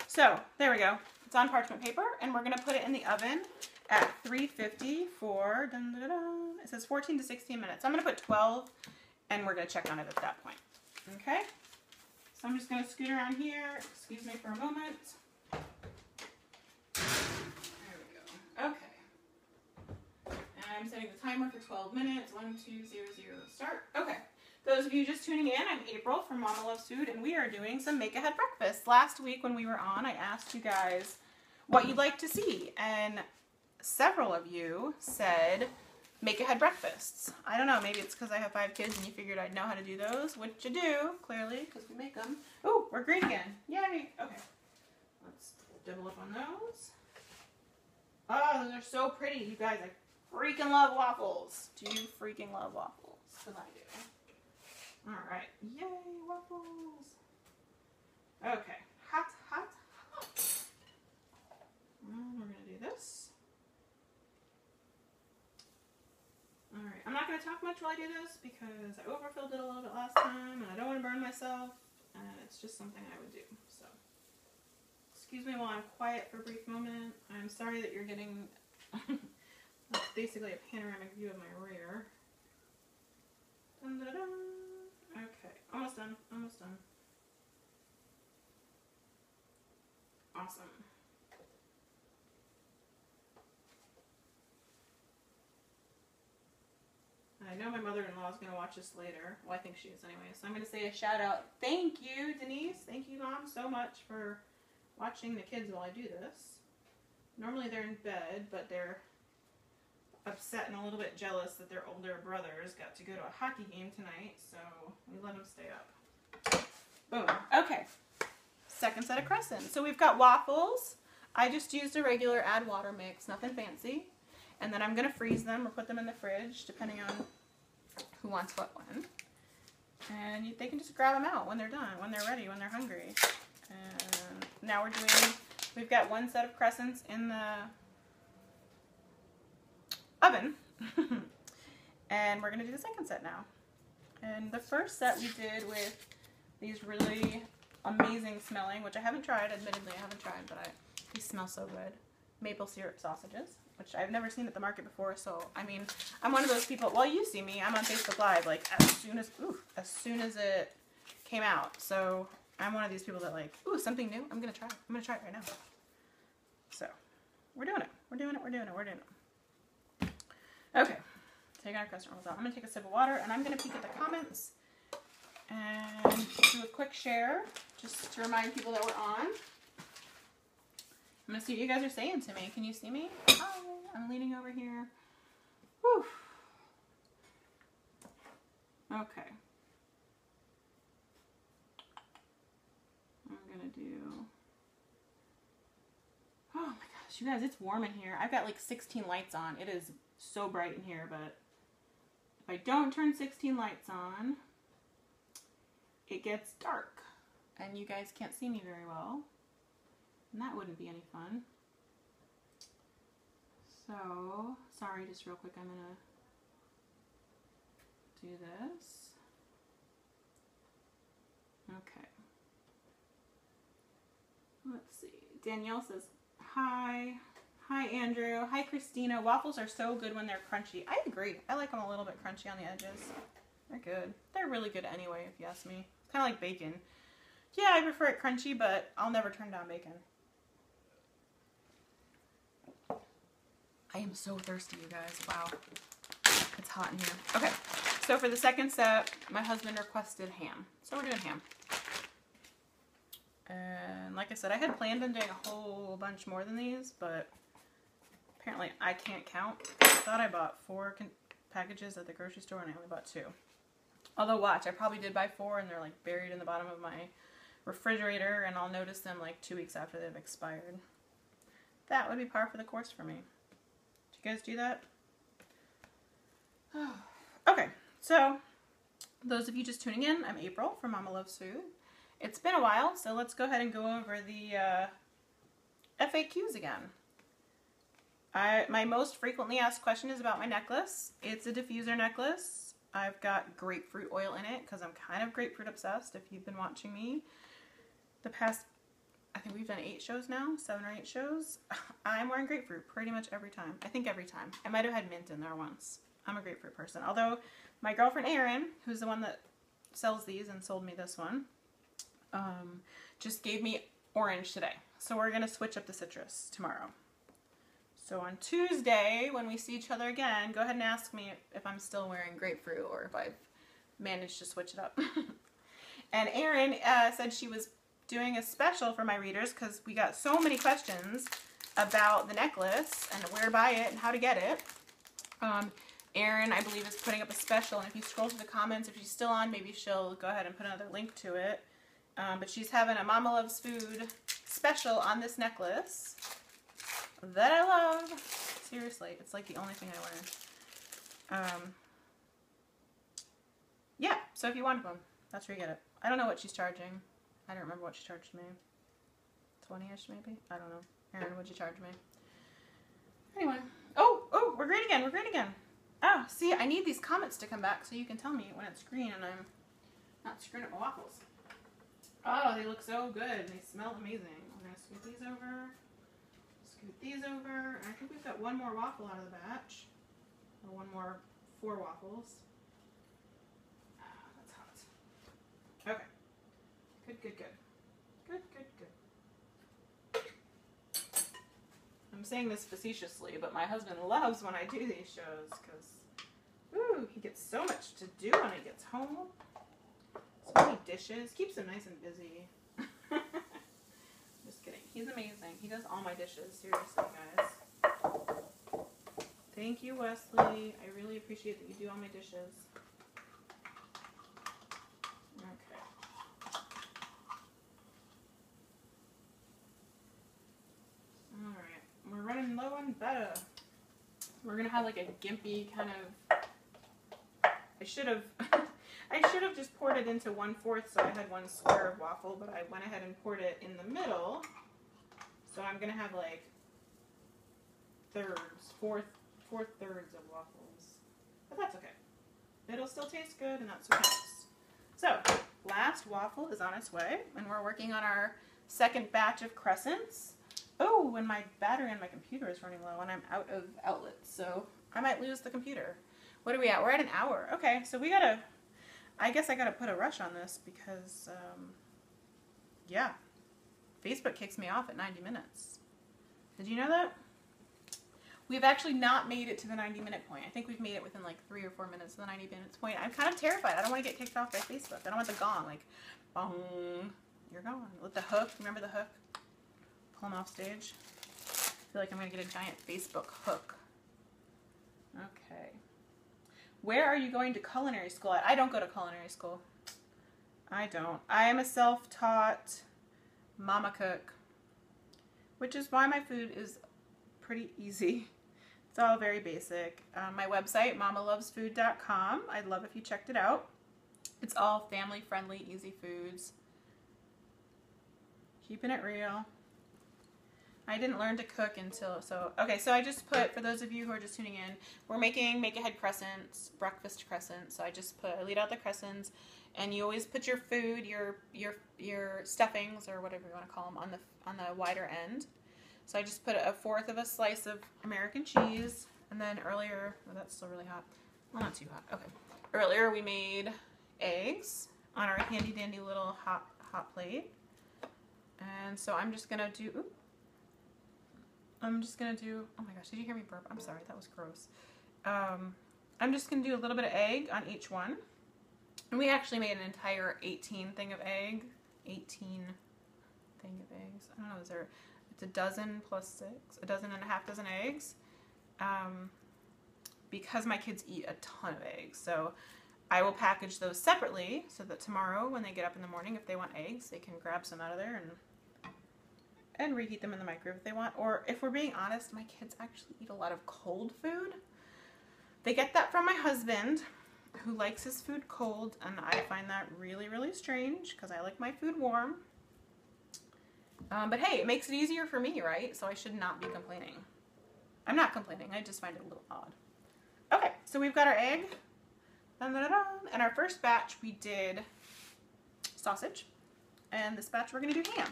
So there we go. It's on parchment paper, and we're gonna put it in the oven at 350 for dun, dun, dun, it says 14 to 16 minutes. I'm gonna put 12, and we're gonna check on it at that point. Okay. So I'm just gonna scoot around here. Excuse me for a moment. There we go. Okay. And I'm setting the timer for 12 minutes. One, two, zero, zero, start. Okay. Those of you just tuning in, I'm April from Mama Loves Food, and we are doing some Make Ahead breakfast. Last week when we were on, I asked you guys what you'd like to see, and several of you said Make Ahead breakfasts. I don't know, maybe it's because I have five kids and you figured I'd know how to do those, which you do, clearly, because we make them. Oh, we're green again. Yay. Okay. Let's double up on those. Oh, they're so pretty. You guys, I freaking love waffles. Do you freaking love waffles? Because I do. All right. Yay, waffles. Okay. Hot, hot, hot. And we're going to do this. All right. I'm not going to talk much while I do this because I overfilled it a little bit last time and I don't want to burn myself. And it's just something I would do. Excuse me while I'm quiet for a brief moment. I'm sorry that you're getting basically a panoramic view of my rear. Dun, dun, dun. Okay, almost done, almost done. Awesome. I know my mother-in-law is going to watch this later. Well, I think she is anyway. So I'm going to say a shout out. Thank you, Denise. Thank you, Mom, so much for watching the kids while I do this. Normally they're in bed, but they're upset and a little bit jealous that their older brothers got to go to a hockey game tonight, so we let them stay up. Boom. Okay. Second set of crescents. So we've got waffles. I just used a regular add water mix, nothing fancy. And then I'm going to freeze them or put them in the fridge, depending on who wants what one. And they can just grab them out when they're done, when they're ready, when they're hungry. And now we're doing, we've got one set of crescents in the oven. and we're going to do the second set now. And the first set we did with these really amazing smelling, which I haven't tried, admittedly I haven't tried, but I, these smell so good. Maple syrup sausages, which I've never seen at the market before. So, I mean, I'm one of those people, well, you see me, I'm on Facebook Live, like, as soon as, ooh, as soon as it came out. So, I'm one of these people that like, ooh, something new, I'm going to try. I'm going to try it right now. So, we're doing it. We're doing it. We're doing it. We're doing it. Okay, taking our crescent rolls out. I'm gonna take a sip of water and I'm gonna peek at the comments and do a quick share just to remind people that we're on. I'm gonna see what you guys are saying to me. Can you see me? Hi, I'm leaning over here. Whew. Okay. I'm gonna do. Oh my gosh, you guys, it's warm in here. I've got like 16 lights on. It is so bright in here, but if I don't turn 16 lights on, it gets dark and you guys can't see me very well. And that wouldn't be any fun. So, sorry, just real quick, I'm gonna do this. Okay. Let's see. Danielle says, hi. Hi, Andrew. Hi, Christina. Waffles are so good when they're crunchy. I agree. I like them a little bit crunchy on the edges. They're good. They're really good anyway, if you ask me. It's kind of like bacon. Yeah, I prefer it crunchy, but I'll never turn down bacon. I am so thirsty, you guys. Wow. It's hot in here. Okay, so for the second set, my husband requested ham. So we're doing ham. And like I said, I had planned on doing a whole bunch more than these, but apparently I can't count. I thought I bought four packages at the grocery store and I only bought two. Although watch, I probably did buy four and they're like buried in the bottom of my refrigerator and I'll notice them like two weeks after they've expired. That would be par for the course for me. Do you guys do that? okay, so those of you just tuning in, I'm April from Mama Loves Food. It's been a while, so let's go ahead and go over the uh, FAQs again. I, my most frequently asked question is about my necklace. It's a diffuser necklace. I've got grapefruit oil in it because I'm kind of grapefruit obsessed. If you've been watching me the past, I think we've done eight shows now, seven or eight shows. I'm wearing grapefruit pretty much every time. I think every time. I might have had mint in there once. I'm a grapefruit person. Although my girlfriend Erin, who's the one that sells these and sold me this one, um, just gave me orange today. So we're gonna switch up the citrus tomorrow. So on Tuesday, when we see each other again, go ahead and ask me if I'm still wearing grapefruit or if I've managed to switch it up. and Erin uh, said she was doing a special for my readers because we got so many questions about the necklace and where to buy it and how to get it. Um, Erin, I believe, is putting up a special, and if you scroll through the comments, if she's still on, maybe she'll go ahead and put another link to it. Um, but she's having a Mama Loves Food special on this necklace that I love. Seriously, it's like the only thing I wear. Um, yeah, so if you want one, that's where you get it. I don't know what she's charging. I don't remember what she charged me. 20-ish maybe? I don't know. Erin, what'd you charge me? Anyway. Oh, oh, we're green again. We're green again. Oh, see, I need these comments to come back so you can tell me when it's green and I'm not screwing up my waffles. Oh, they look so good. They smell amazing. I'm going to scoot these over. Scoot these over. I think we've got one more waffle out of the batch. Or one more four waffles. Ah, that's hot. Okay. Good, good, good. Good, good, good. I'm saying this facetiously, but my husband loves when I do these shows because, ooh, he gets so much to do when he gets home. So many dishes. Keeps him nice and busy. Just kidding. He's amazing. He does all my dishes. Seriously, guys. Thank you, Wesley. I really appreciate that you do all my dishes. Okay. Alright. We're running low on butter. We're gonna have like a gimpy kind of I should have I should have just poured it into one fourth so I had one square of waffle, but I went ahead and poured it in the middle. So I'm gonna have like thirds, fourth, fourth thirds of waffles. But that's okay. It'll still taste good and that's what counts. So, last waffle is on its way, and we're working on our second batch of crescents. Oh, when my battery on my computer is running low and I'm out of outlets, so I might lose the computer. What are we at? We're at an hour. Okay, so we gotta, I guess I gotta put a rush on this because, um, yeah, Facebook kicks me off at 90 minutes. Did you know that? We've actually not made it to the 90 minute point. I think we've made it within like three or four minutes of the 90 minutes point. I'm kind of terrified. I don't want to get kicked off by Facebook. I don't want the gong, like, bong, you're gone. With the hook, remember the hook? Pull them off stage. I feel like I'm going to get a giant Facebook hook. Okay. Where are you going to culinary school at? I don't go to culinary school. I don't. I am a self-taught mama cook, which is why my food is pretty easy. It's all very basic. Um, my website, mamalovesfood.com. I'd love if you checked it out. It's all family friendly, easy foods. Keeping it real. I didn't learn to cook until so okay. So I just put for those of you who are just tuning in, we're making make ahead crescents, breakfast crescents. So I just put I lead out the crescents, and you always put your food, your your your stuffings or whatever you want to call them on the on the wider end. So I just put a fourth of a slice of American cheese, and then earlier, oh, that's still really hot. Well, not too hot. Okay. Earlier we made eggs on our handy dandy little hot hot plate, and so I'm just gonna do. Oops, I'm just gonna do, oh my gosh, did you hear me burp? I'm sorry, that was gross. Um, I'm just gonna do a little bit of egg on each one. And we actually made an entire 18 thing of egg. 18 thing of eggs. I don't know, is there, it's a dozen plus six, a dozen and a half dozen eggs. Um, because my kids eat a ton of eggs. So I will package those separately so that tomorrow when they get up in the morning, if they want eggs, they can grab some out of there and and reheat them in the microwave if they want. Or if we're being honest, my kids actually eat a lot of cold food. They get that from my husband, who likes his food cold, and I find that really, really strange because I like my food warm. Um, but hey, it makes it easier for me, right? So I should not be complaining. I'm not complaining, I just find it a little odd. Okay, so we've got our egg. And our first batch we did sausage, and this batch we're gonna do ham.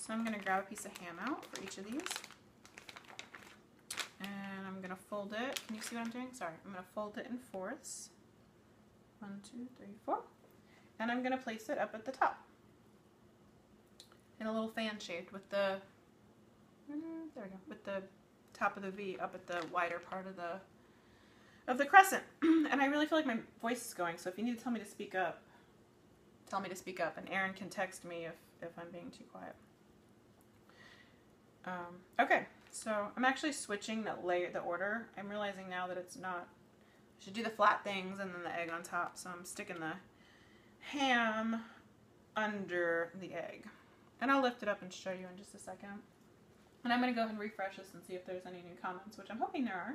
So I'm gonna grab a piece of ham out for each of these. And I'm gonna fold it. Can you see what I'm doing? Sorry. I'm gonna fold it in fourths. One, two, three, four. And I'm gonna place it up at the top. In a little fan shape with the mm, there we go. With the top of the V up at the wider part of the of the crescent. and I really feel like my voice is going, so if you need to tell me to speak up, tell me to speak up. And Erin can text me if, if I'm being too quiet. Um, okay, so I'm actually switching the layer, the order. I'm realizing now that it's not. I should do the flat things and then the egg on top. So I'm sticking the ham under the egg, and I'll lift it up and show you in just a second. And I'm gonna go ahead and refresh this and see if there's any new comments, which I'm hoping there are.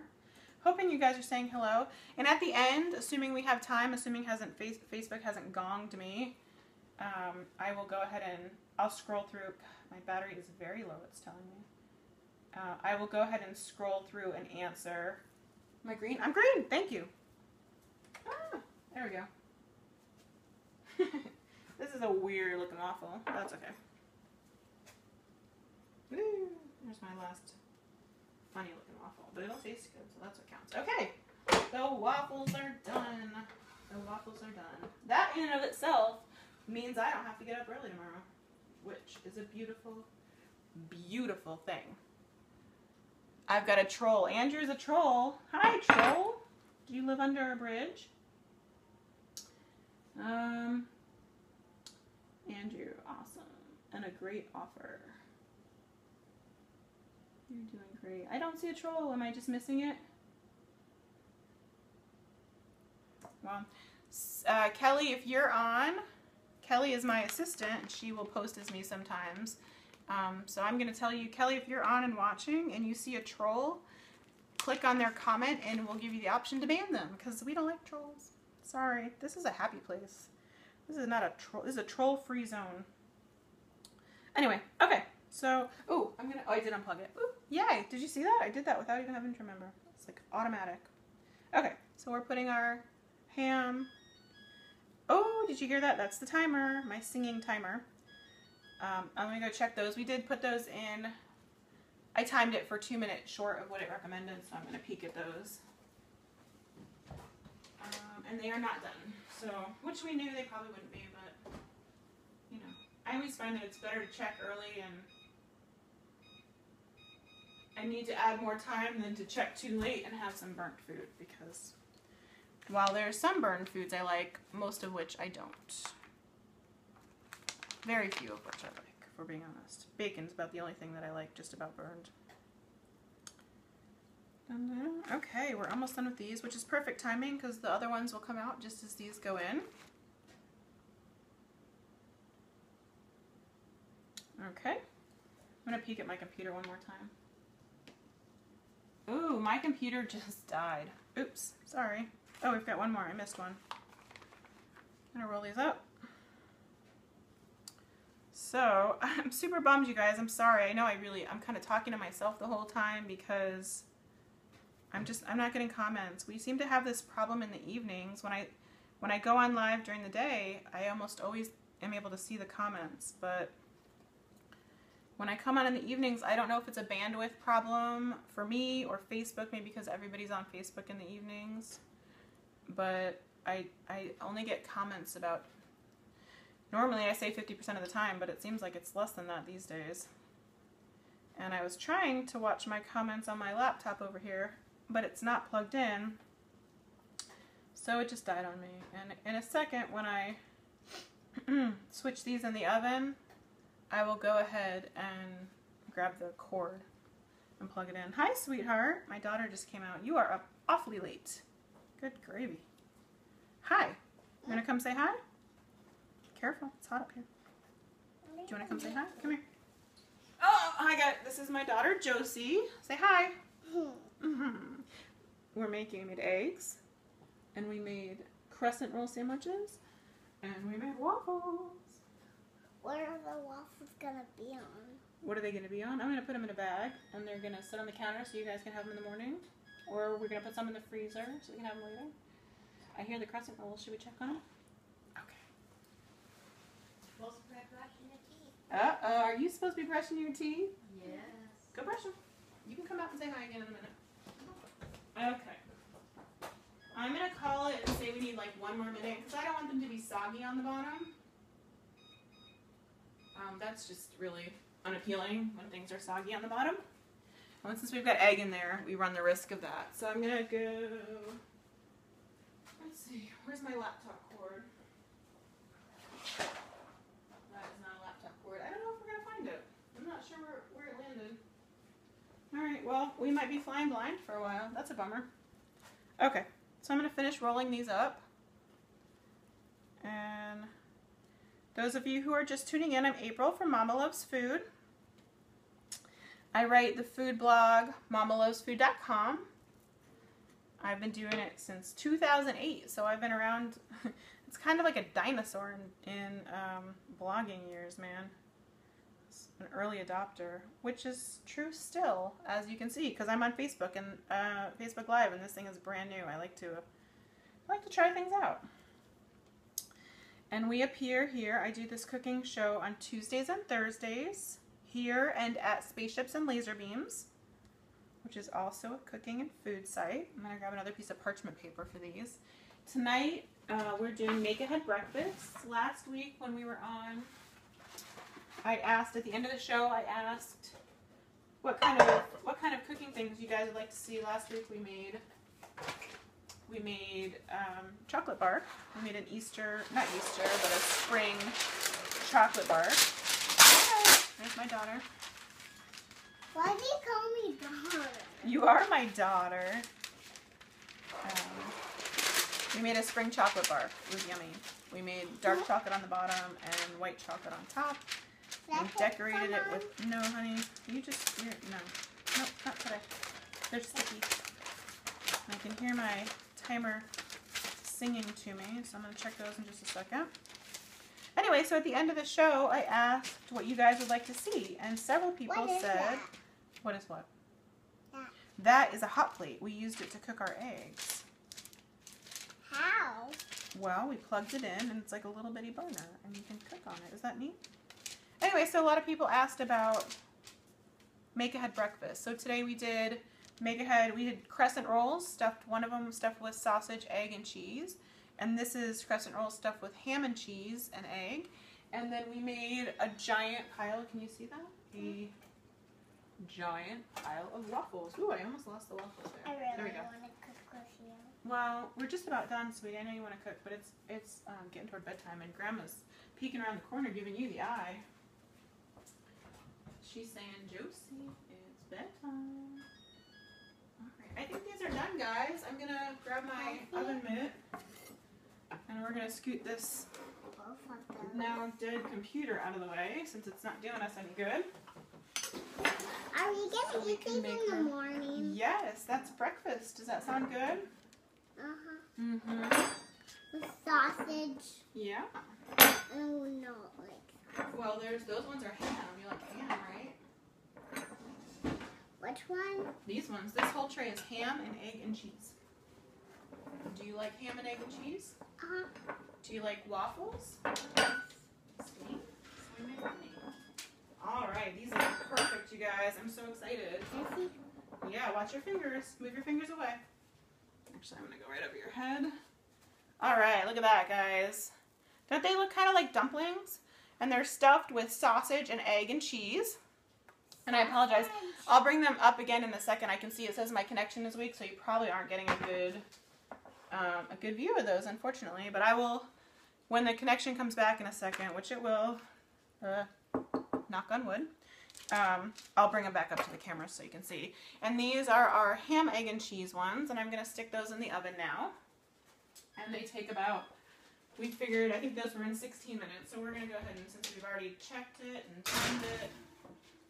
Hoping you guys are saying hello. And at the end, assuming we have time, assuming hasn't face, Facebook hasn't gonged me, um, I will go ahead and I'll scroll through. My battery is very low, it's telling me. Uh, I will go ahead and scroll through and answer. Am I green? I'm green. Thank you. Ah, there we go. this is a weird looking waffle. That's okay. There's my last funny looking waffle, but it'll taste good, so that's what counts. Okay, the waffles are done. The waffles are done. That in and of itself means I don't have to get up early tomorrow, which is a beautiful, beautiful thing. I've got a troll. Andrew's a troll. Hi, troll. Do you live under a bridge? Um, Andrew, awesome. And a great offer. You're doing great. I don't see a troll. Am I just missing it? Well, uh, Kelly, if you're on, Kelly is my assistant. She will post as me sometimes. Um, so I'm going to tell you, Kelly, if you're on and watching and you see a troll, click on their comment and we'll give you the option to ban them because we don't like trolls. Sorry, this is a happy place. This is not a troll. This is a troll-free zone. Anyway, okay. So, oh, I'm gonna. Oh, I did unplug it. Ooh, yay! Did you see that? I did that without even having to remember. It's like automatic. Okay, so we're putting our ham. Oh, did you hear that? That's the timer. My singing timer. Um, I'm gonna go check those. We did put those in. I timed it for two minutes short of what it recommended, so I'm gonna peek at those. Um, and they are not done. So, which we knew they probably wouldn't be, but you know, I always find that it's better to check early and I need to add more time than to check too late and have some burnt food because while there are some burned foods I like, most of which I don't. Very few of which I like, if we're being honest. Bacon's about the only thing that I like just about burned. Okay, we're almost done with these, which is perfect timing because the other ones will come out just as these go in. Okay. I'm going to peek at my computer one more time. Ooh, my computer just died. Oops, sorry. Oh, we've got one more. I missed one. I'm going to roll these up. So, I'm super bummed, you guys. I'm sorry. I know I really, I'm kind of talking to myself the whole time because I'm just, I'm not getting comments. We seem to have this problem in the evenings. When I, when I go on live during the day, I almost always am able to see the comments, but when I come on in the evenings, I don't know if it's a bandwidth problem for me or Facebook, maybe because everybody's on Facebook in the evenings. But I, I only get comments about, normally I say 50% of the time, but it seems like it's less than that these days. And I was trying to watch my comments on my laptop over here, but it's not plugged in. So it just died on me. And in a second, when I switch these in the oven, I will go ahead and grab the cord and plug it in. Hi, sweetheart. My daughter just came out. You are up awfully late. Good gravy. Hi. You want to come say hi? Careful. It's hot up here. Do you want to come say hi? Come here. Oh, hi, guys. This is my daughter, Josie. Say hi. Mm-hmm. We're making, we made eggs, and we made crescent roll sandwiches, and we made waffles. What are the waffles gonna be on? What are they going to be on? I'm going to put them in a bag, and they're going to sit on the counter so you guys can have them in the morning. Or we're going to put some in the freezer so we can have them later. I hear the crescent rolls. Should we check on them? Okay. Supposed to brushing teeth. Uh oh, are you supposed to be brushing your teeth? Yes. Go brush them. You can come out and say hi again in a minute. Okay. I'm gonna call it and say we need like one more minute because I don't want them to be soggy on the bottom. Um, that's just really unappealing when things are soggy on the bottom. And since we've got egg in there, we run the risk of that. So I'm gonna go. Let's see. Where's my laptop cord? That is not a laptop cord. I don't know if we're gonna find it. I'm not sure where, where it landed. All right. Well, we might be flying blind for a while. That's a bummer. Okay. So I'm gonna finish rolling these up. And those of you who are just tuning in, I'm April from Mama Loves Food. I write the food blog mamalovesfood.com. I've been doing it since 2008, so I've been around. it's kind of like a dinosaur in, in um, blogging years, man. It's an early adopter, which is true still, as you can see, because I'm on Facebook and uh, Facebook Live, and this thing is brand new. I like to, I like to try things out. And we appear here. I do this cooking show on Tuesdays and Thursdays here and at Spaceships and Laser Beams, which is also a cooking and food site. I'm gonna grab another piece of parchment paper for these. Tonight uh, we're doing make ahead breakfast. Last week when we were on, I asked at the end of the show. I asked what kind of what kind of cooking things you guys would like to see. Last week we made we made um, chocolate bar. We made an Easter, not Easter, but a spring chocolate bar. There's my daughter. Why do you call me daughter? You are my daughter. Um, we made a spring chocolate bar. It was yummy. We made dark chocolate on the bottom and white chocolate on top. We decorated it with no, honey. You just you're, no, nope, not today. They're sticky. I can hear my timer singing to me, so I'm gonna check those in just a second. So at the end of the show, I asked what you guys would like to see, and several people What said, that? "What is what?" That. That is a hot plate. We used it to cook our eggs. How? Well, we plugged it in, and it's like a little bitty burner, and you can cook on it. Is that neat? Anyway, so a lot of people asked about make ahead breakfast. So today we did make ahead. We did crescent rolls stuffed. One of them stuffed with sausage, egg, and cheese, and this is crescent roll stuffed with ham and cheese and egg. And then we made a giant pile. Can you see that? A giant pile of waffles. Ooh, I almost lost the waffles there. I there we go. want to cook with you. Well, we're just about done, sweetie. I know you want to cook, but it's it's um, getting toward bedtime, and Grandma's peeking around the corner, giving you the eye. She's saying, "Josie, it's bedtime." All right, I think these are done, guys. I'm gonna grab my oven mitt, and we're gonna scoot this Both of them. now dead computer out of the way, since it's not doing us any good. Are you gonna So we eat these in the morning? Yes, that's breakfast. Does that sound good? Uh huh. Mm-hmm. With sausage. Yeah. Oh no, like Well, there's those ones are ham. You like ham, right? which one? These ones, this whole tray is ham and egg and cheese. Do you like ham and egg and cheese? Uh huh. Do you like waffles? Sweet. Sweet. All right, these are perfect, you guys. I'm so excited. Yeah, watch your fingers. Move your fingers away. Actually, I'm gonna go right over your head. All right, look at that, guys. Don't they look kind of like dumplings? And they're stuffed with sausage and egg and cheese. And I apologize. I'll bring them up again in a second. I can see it says my connection is weak, so you probably aren't getting a good um, a good view of those, unfortunately. But I will, when the connection comes back in a second, which it will, uh, knock on wood, um, I'll bring them back up to the camera so you can see. And these are our ham, egg, and cheese ones, and I'm going to stick those in the oven now. And they take about, we figured, I think those were in 16 minutes, so we're going to go ahead and, since we've already checked it and timed it,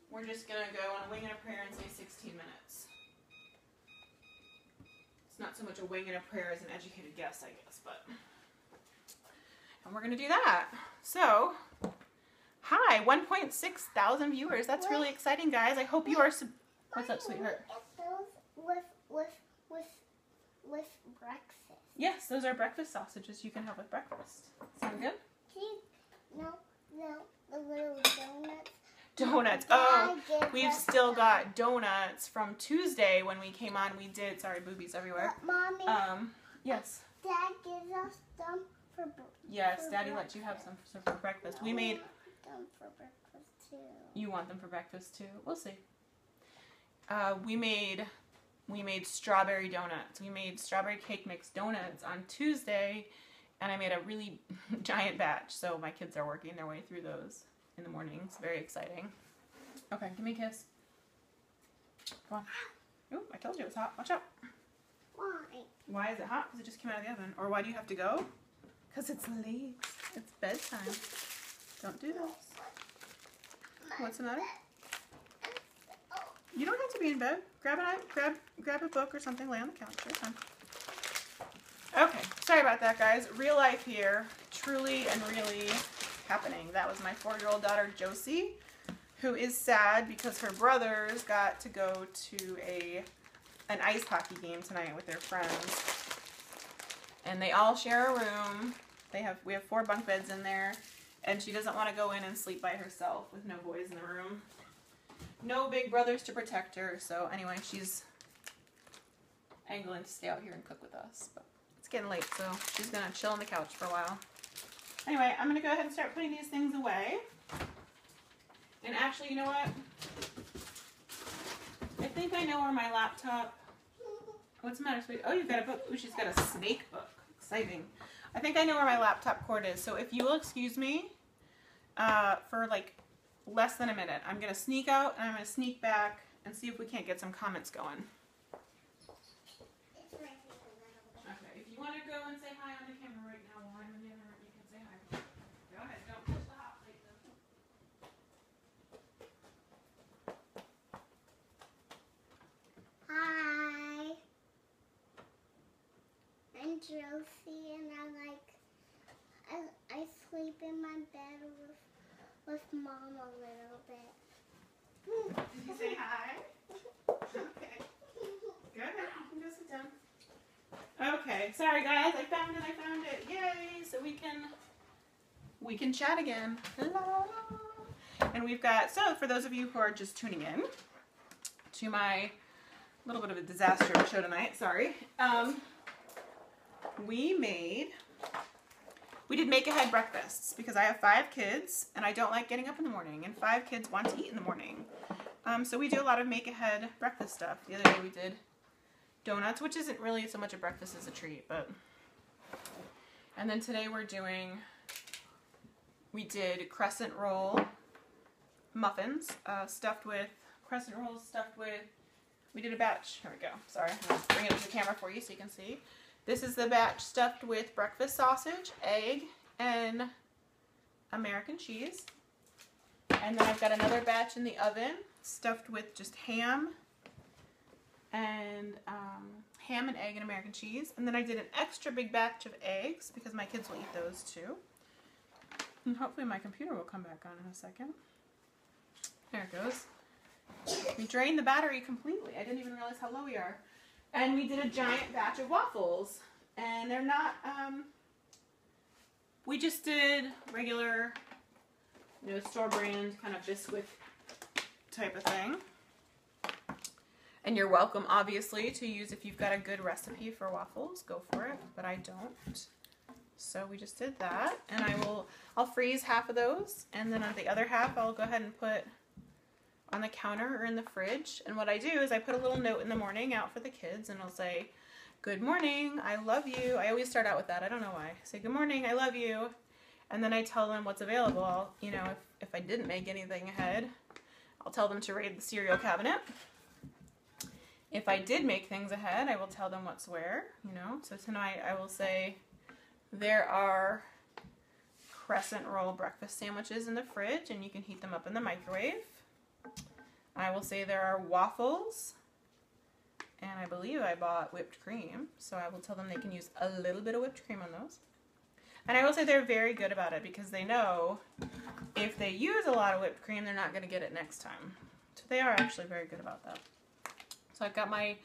we're just going to go on a wing and a prayer and say 16 minutes. It's not so much a wing and a prayer as an educated guess, I guess, but. And we're to do that. So, hi, 1.6 thousand viewers. That's really exciting, guys. I hope you are. What's up, sweetheart? With with with with breakfast. Yes, those are breakfast sausages you can have with breakfast. Sound good? No, no, the little donuts. Donuts. Oh, we've still got donuts from Tuesday when we came on. We did. Sorry, boobies everywhere. Mommy, Um, yes, Dad gives us some for yes. For Daddy lets you have some some for breakfast. We made. them for breakfast too. You want them for breakfast too? We'll see. Uh, we made we made strawberry donuts. We made strawberry cake mix donuts on Tuesday, and I made a really giant batch. So my kids are working their way through those in the morning. It's Very exciting. Okay, give me a kiss. Come on. Ooh, I told you it was hot. Watch out. Why? Why is it hot? Because it just came out of the oven. Or why do you have to go? Because it's late. It's bedtime. Don't do this. What's the matter? You don't have to be in bed. Grab a grab grab a book or something. Lay on the couch. You're fine. Okay, sorry about that, guys. Real life here, truly and really happening. That was my four-year-old daughter Josie, who is sad because her brothers got to go to a an ice hockey game tonight with their friends, and they all share a room. They have we have four bunk beds in there, and she doesn't want to go in and sleep by herself with no boys in the room no big brothers to protect her. So anyway, she's angling to stay out here and cook with us. But it's getting late, so she's gonna chill on the couch for a while. Anyway, I'm gonna go ahead and start putting these things away. And actually, you know what? I think I know where my laptop. What's the matter, sweet? Oh, you've got a book. Ooh, she's got a snake book. Exciting. I think I know where my laptop cord is. So if you will excuse me uh, for like less than a minute. I'm going to sneak out and I'm going to sneak back and see if we can't get some comments going. It's right here. Okay, if you want to go and say hi on the camera right now while I'm in the other room, you can say hi. Go ahead, don't push the hot plate though. Hi. I'm Josie, and I like I I sleep in my bed with with mom a little bit. Did you say hi? Okay, go ahead, you can go sit down. Okay, sorry guys, I found it, I found it. Yay! So we can we can chat again. La. And we've got so for those of you who are just tuning in to my little bit of a disaster show tonight, sorry. Um, we made we did make ahead breakfasts because I have five kids and I don't like getting up in the morning, and five kids want to eat in the morning. Um, so we do a lot of make ahead breakfast stuff. The other day we did donuts, which isn't really so much a breakfast as a treat, but. And then today we're doing. We did crescent roll muffins uh, stuffed with crescent rolls stuffed with. We did a batch. Here we go. Sorry, bring it up to the camera for you so you can see. This is the batch stuffed with breakfast sausage, egg, and American cheese. And then I've got another batch in the oven stuffed with just ham and um, ham and egg and American cheese. And then I did an extra big batch of eggs because my kids will eat those too. And hopefully my computer will come back on in a second. There it goes. We drained the battery completely. I didn't even realize how low we are. And we did a giant batch of waffles. And they're not, um, we just did regular, you know, store brand kind of biscuit type of thing. And you're welcome, obviously, to use if you've got a good recipe for waffles, go for it. But I don't. So we just did that. And I will, I'll freeze half of those. And then on the other half, I'll go ahead and put on the counter or in the fridge. And what I do is I put a little note in the morning out for the kids and I'll say, Good morning, I love you. I always start out with that. I don't know why. I say, Good morning, I love you. And then I tell them what's available. You know, if, if I didn't make anything ahead, I'll tell them to raid the cereal cabinet. If I did make things ahead, I will tell them what's where, you know. So tonight I will say there are crescent roll breakfast sandwiches in the fridge and you can heat them up in the microwave. I will say there are waffles, and I believe I bought whipped cream, so I will tell them they can use a little bit of whipped cream on those. And I will say they're very good about it because they know if they use a lot of whipped cream, they're not going to get it next time. So they are actually very good about that. So I've got my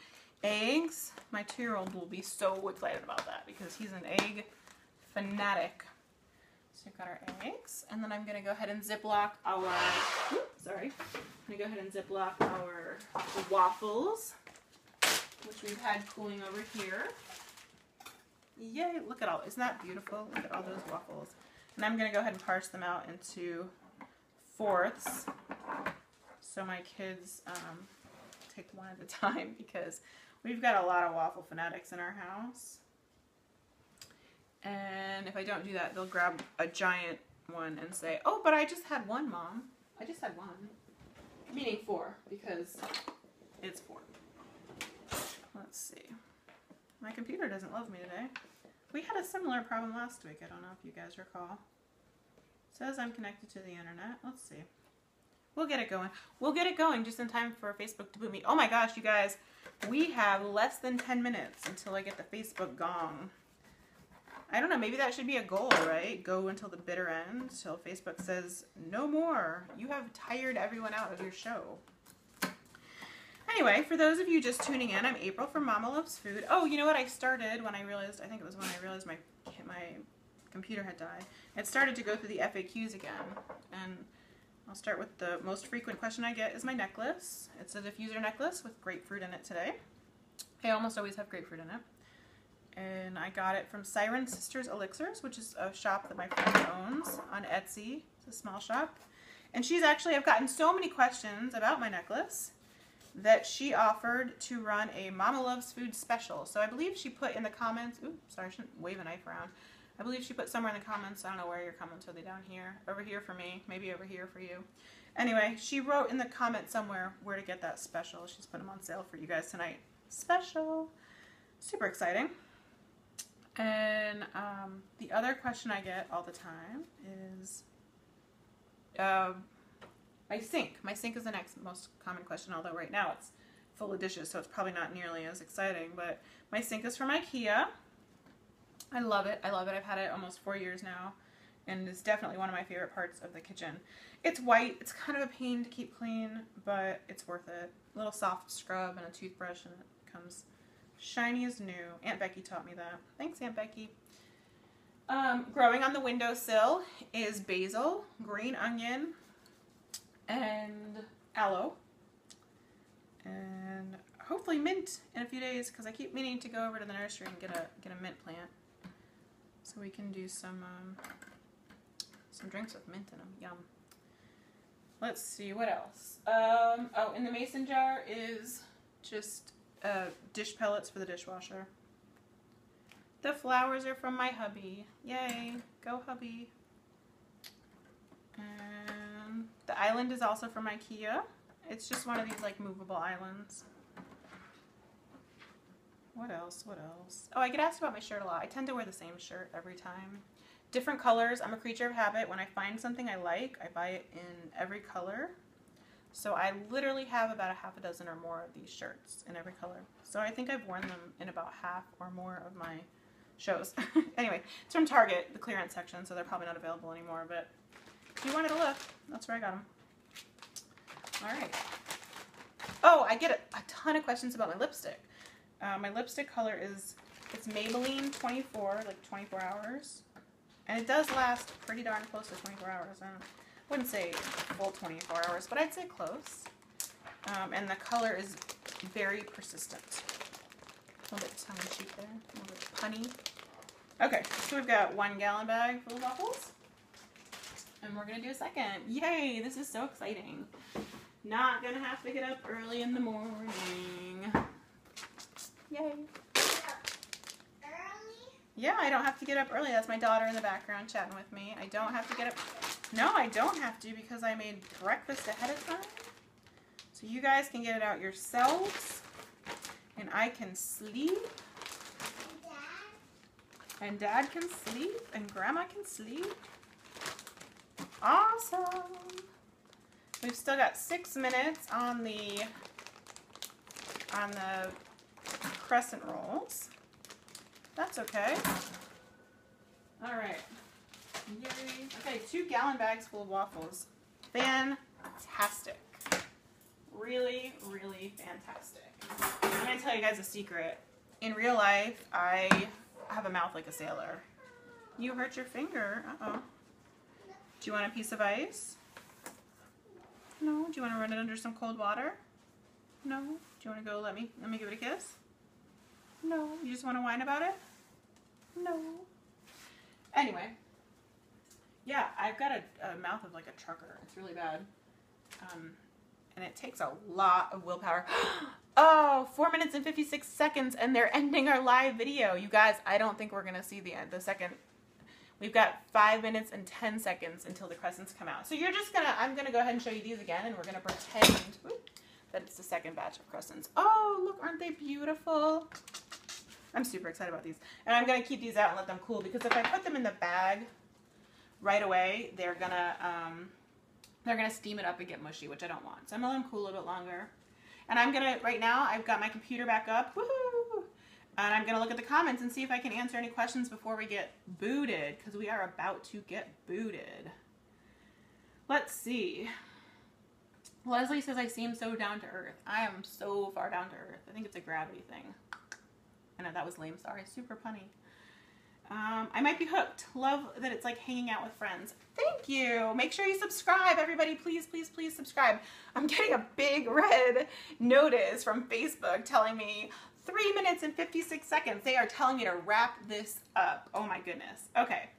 eggs. My two-year-old will be so excited about that because he's an egg fanatic. So we've got our eggs, and then I'm gonna go ahead and ziplock our. Oops, sorry. I'm gonna go ahead and ziplock our waffles, which we've had cooling over here. Yay! Look at all. Isn't that beautiful? Look at all those waffles. And I'm gonna go ahead and parse them out into fourths, so my kids um, take one at a time because we've got a lot of waffle fanatics in our house. And if I don't do that, they'll grab a giant one and say, "Oh, but I just had one, mom. I just had one." Meaning four because it's four. Let's see. My computer doesn't love me today. We had a similar problem last week. I don't know if you guys recall. It says I'm connected to the internet. Let's see. We'll get it going. We'll get it going just in time for Facebook to boot me. Oh my gosh, you guys. We have less than 10 minutes until I get the Facebook gong. I don't know, maybe that should be a goal, right? Go until the bitter end, till Facebook says, no more. You have tired everyone out of your show. Anyway, for those of you just tuning in, I'm April from Mama Loves Food. Oh, you know what I started when I realized, I think it was when I realized my, my computer had died. It started to go through the FAQs again. And I'll start with the most frequent question I get is my necklace. It's a diffuser necklace with grapefruit in it today. I almost always have grapefruit in it and I got it from Siren Sisters Elixirs, which is a shop that my friend owns on Etsy. It's a small shop. And she's actually, I've gotten so many questions about my necklace that she offered to run a Mama Loves Food special. So I believe she put in the comments, ooh, sorry, I shouldn't wave a knife around. I believe she put somewhere in the comments, I don't know where your comments are they down here, over here for me, maybe over here for you. Anyway, she wrote in the comments somewhere where to get that special. She's put them on sale for you guys tonight. Special. Super exciting. And um, the other question I get all the time is uh, my sink. My sink is the next most common question, although right now it's full of dishes, so it's probably not nearly as exciting. But my sink is from IKEA. I love it. I love it. I've had it almost four years now, and it's definitely one of my favorite parts of the kitchen. It's white. It's kind of a pain to keep clean, but it's worth it. A little soft scrub and a toothbrush, and it comes Shiny as new. Aunt Becky taught me that. Thanks, Aunt Becky. Um, growing on the windowsill is basil, green onion, and aloe. And hopefully mint in a few days because I keep meaning to go over to the nursery and get a get a mint plant. So we can do some um, some drinks with mint in them. Yum. Let's see what else. Um, oh, in the mason jar is just uh, dish pellets for the dishwasher. The flowers are from my hubby. Yay, go hubby. And the island is also from Ikea. It's just one of these like movable islands. What else? What else? Oh, I get asked about my shirt a lot. I tend to wear the same shirt every time. Different colors. I'm a creature of habit. When I find something I like, I buy it in every color. So I literally have about a half a dozen or more of these shirts in every color. So I think I've worn them in about half or more of my shows. anyway, it's from Target, the clearance section, so they're probably not available anymore, but if you wanted to look, that's where I got them. All right. Oh, I get a, a ton of questions about my lipstick. Uh, my lipstick color is, it's Maybelline 24, like 24 hours. And it does last pretty darn close to 24 hours. I wouldn't say full 24 hours, but I'd say close. Um, and the color is very persistent. A little bit tongue-in-cheek there, a little bit punny. Okay, so we've got one gallon bag full of waffles. And we're gonna do a second. Yay, this is so exciting. Not gonna have to get up early in the morning. Yay. Early? Yeah, I don't have to get up early. That's my daughter in the background chatting with me. I don't have to get up. No, I don't have to because I made breakfast ahead of time. So you guys can get it out yourselves. And I can sleep. And dad can sleep. And grandma can sleep. Awesome. We've still got six minutes on the on the crescent rolls. That's okay. All right. Yay. Okay, two gallon bags full of waffles. Fantastic. really, really fantastic. I'm gonna tell you guys a secret. In real life, I have a mouth like a sailor. You hurt your finger. Uh-oh. Do you want a piece of ice? No. Do you want to run it under some cold water? No. Do you want to go let me let me give it a kiss? No. You just want to whine about it? No. Anyway. Yeah, I've got a, a mouth of like a trucker. It's really bad. Um, and it takes a lot of willpower. oh, four minutes and 56 seconds, and they're ending our live video. You guys, I don't think we're going to see the end, the second. We've got five minutes and 10 seconds until the crescents come out. So you're just going to, I'm going to go ahead and show you these again, and we're going to pretend whoop, that it's the second batch of crescents. Oh, look, aren't they beautiful? I'm super excited about these. And I'm going to keep these out and let them cool, because if I put them in the bag right away, they're to, um, they're gonna steam it up and get mushy, which I don't want. So I'm gonna let them cool a little bit longer. And I'm gonna, right now, I've got my computer back up. And I'm gonna look at the comments and see if I can answer any questions before we get booted, because we are about to get booted. Let's see. Leslie says I seem so down to earth. I am so far down to earth. I think it's a gravity thing. I know that was lame, sorry. Super punny. Um, I might be hooked. Love that it's like hanging out with friends. Thank you. Make sure you subscribe, everybody. Please, please, please subscribe. I'm getting a big red notice from Facebook telling me three minutes and 56 seconds. They are telling me to wrap this up. Oh my goodness. Okay.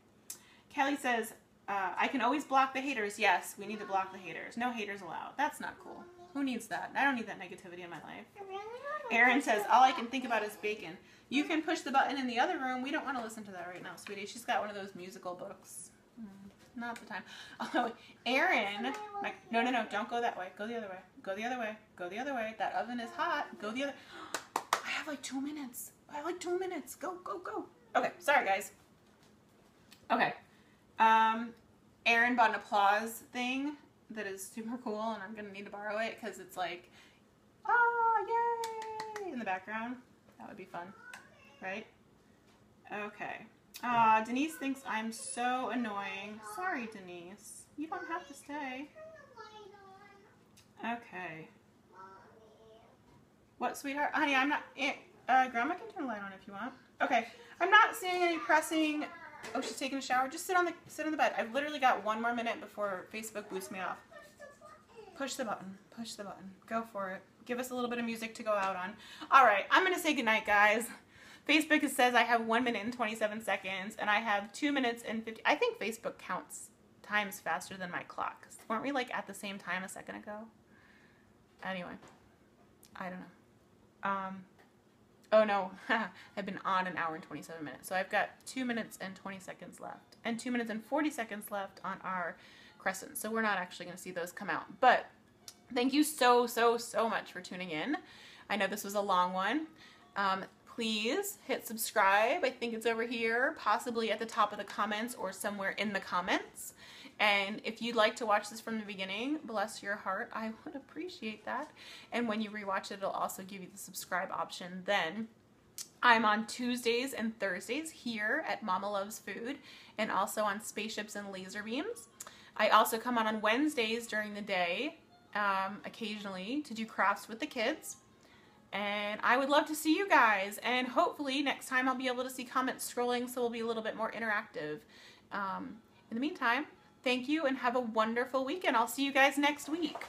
Kelly says, uh, I can always block the haters. Yes, we need to block the haters. No haters allowed. That's not cool. Who needs that? I don't need that negativity in my life. Erin says, all I can think about is bacon. You can push the button in the other room. We don't want to listen to that right now, sweetie. She's got one of those musical books. Mm, not the time. Oh, Erin. My, no, no, no. Don't go that way. Go the other way. Go the other way. Go the other way. That oven is hot. Go the other. I have like two minutes. I have like two minutes. Go, go, go. Okay. Sorry, guys. Okay. Um, Erin bought an applause thing that is super cool, and I'm gonna need to borrow it because it's like, oh, yay, in the background. That would be fun, right? Okay. Uh, Denise thinks I'm so annoying. Sorry, Denise. You don't have to stay. Okay. What, sweetheart? Honey, I'm not... Eh, uh, Grandma can turn the light on if you want. Okay. I'm not seeing any pressing... Oh, she's taking a shower. Just sit on the sit on the bed. I've literally got one more minute before Facebook boosts me off. Push the button. Push the button. Go for it. Give us a little bit of music to go out on. All right. I'm to say goodnight, guys. Facebook says I have 1 minute and 27 seconds, and I have 2 minutes and 50... I think Facebook counts times faster than my clock. Weren't we, like, at the same time a second ago? Anyway. I don't know. Um... Oh no, I've been on an hour and 27 minutes. So I've got 2 minutes and 20 seconds left. And 2 minutes and 40 seconds left on our crescent. So we're not actually going to see those come out. But thank you so, so, so much for tuning in. I know this was a long one. Um, please hit subscribe. I think it's over here, possibly at the top of the comments or somewhere in the comments. And if you'd like to watch this from the beginning, bless your heart, I would appreciate that. And when you rewatch it, it'll also give you the subscribe option then. I'm on Tuesdays and Thursdays here at Mama Loves Food and also on Spaceships and Laser Beams. I also come on on Wednesdays during the day, um, occasionally, to do crafts with the kids. And I would love to see you guys. And hopefully next time I'll be able to see comments scrolling so we'll be a little bit more interactive. Um, in the meantime, Thank you and have a wonderful weekend. I'll see you guys next week.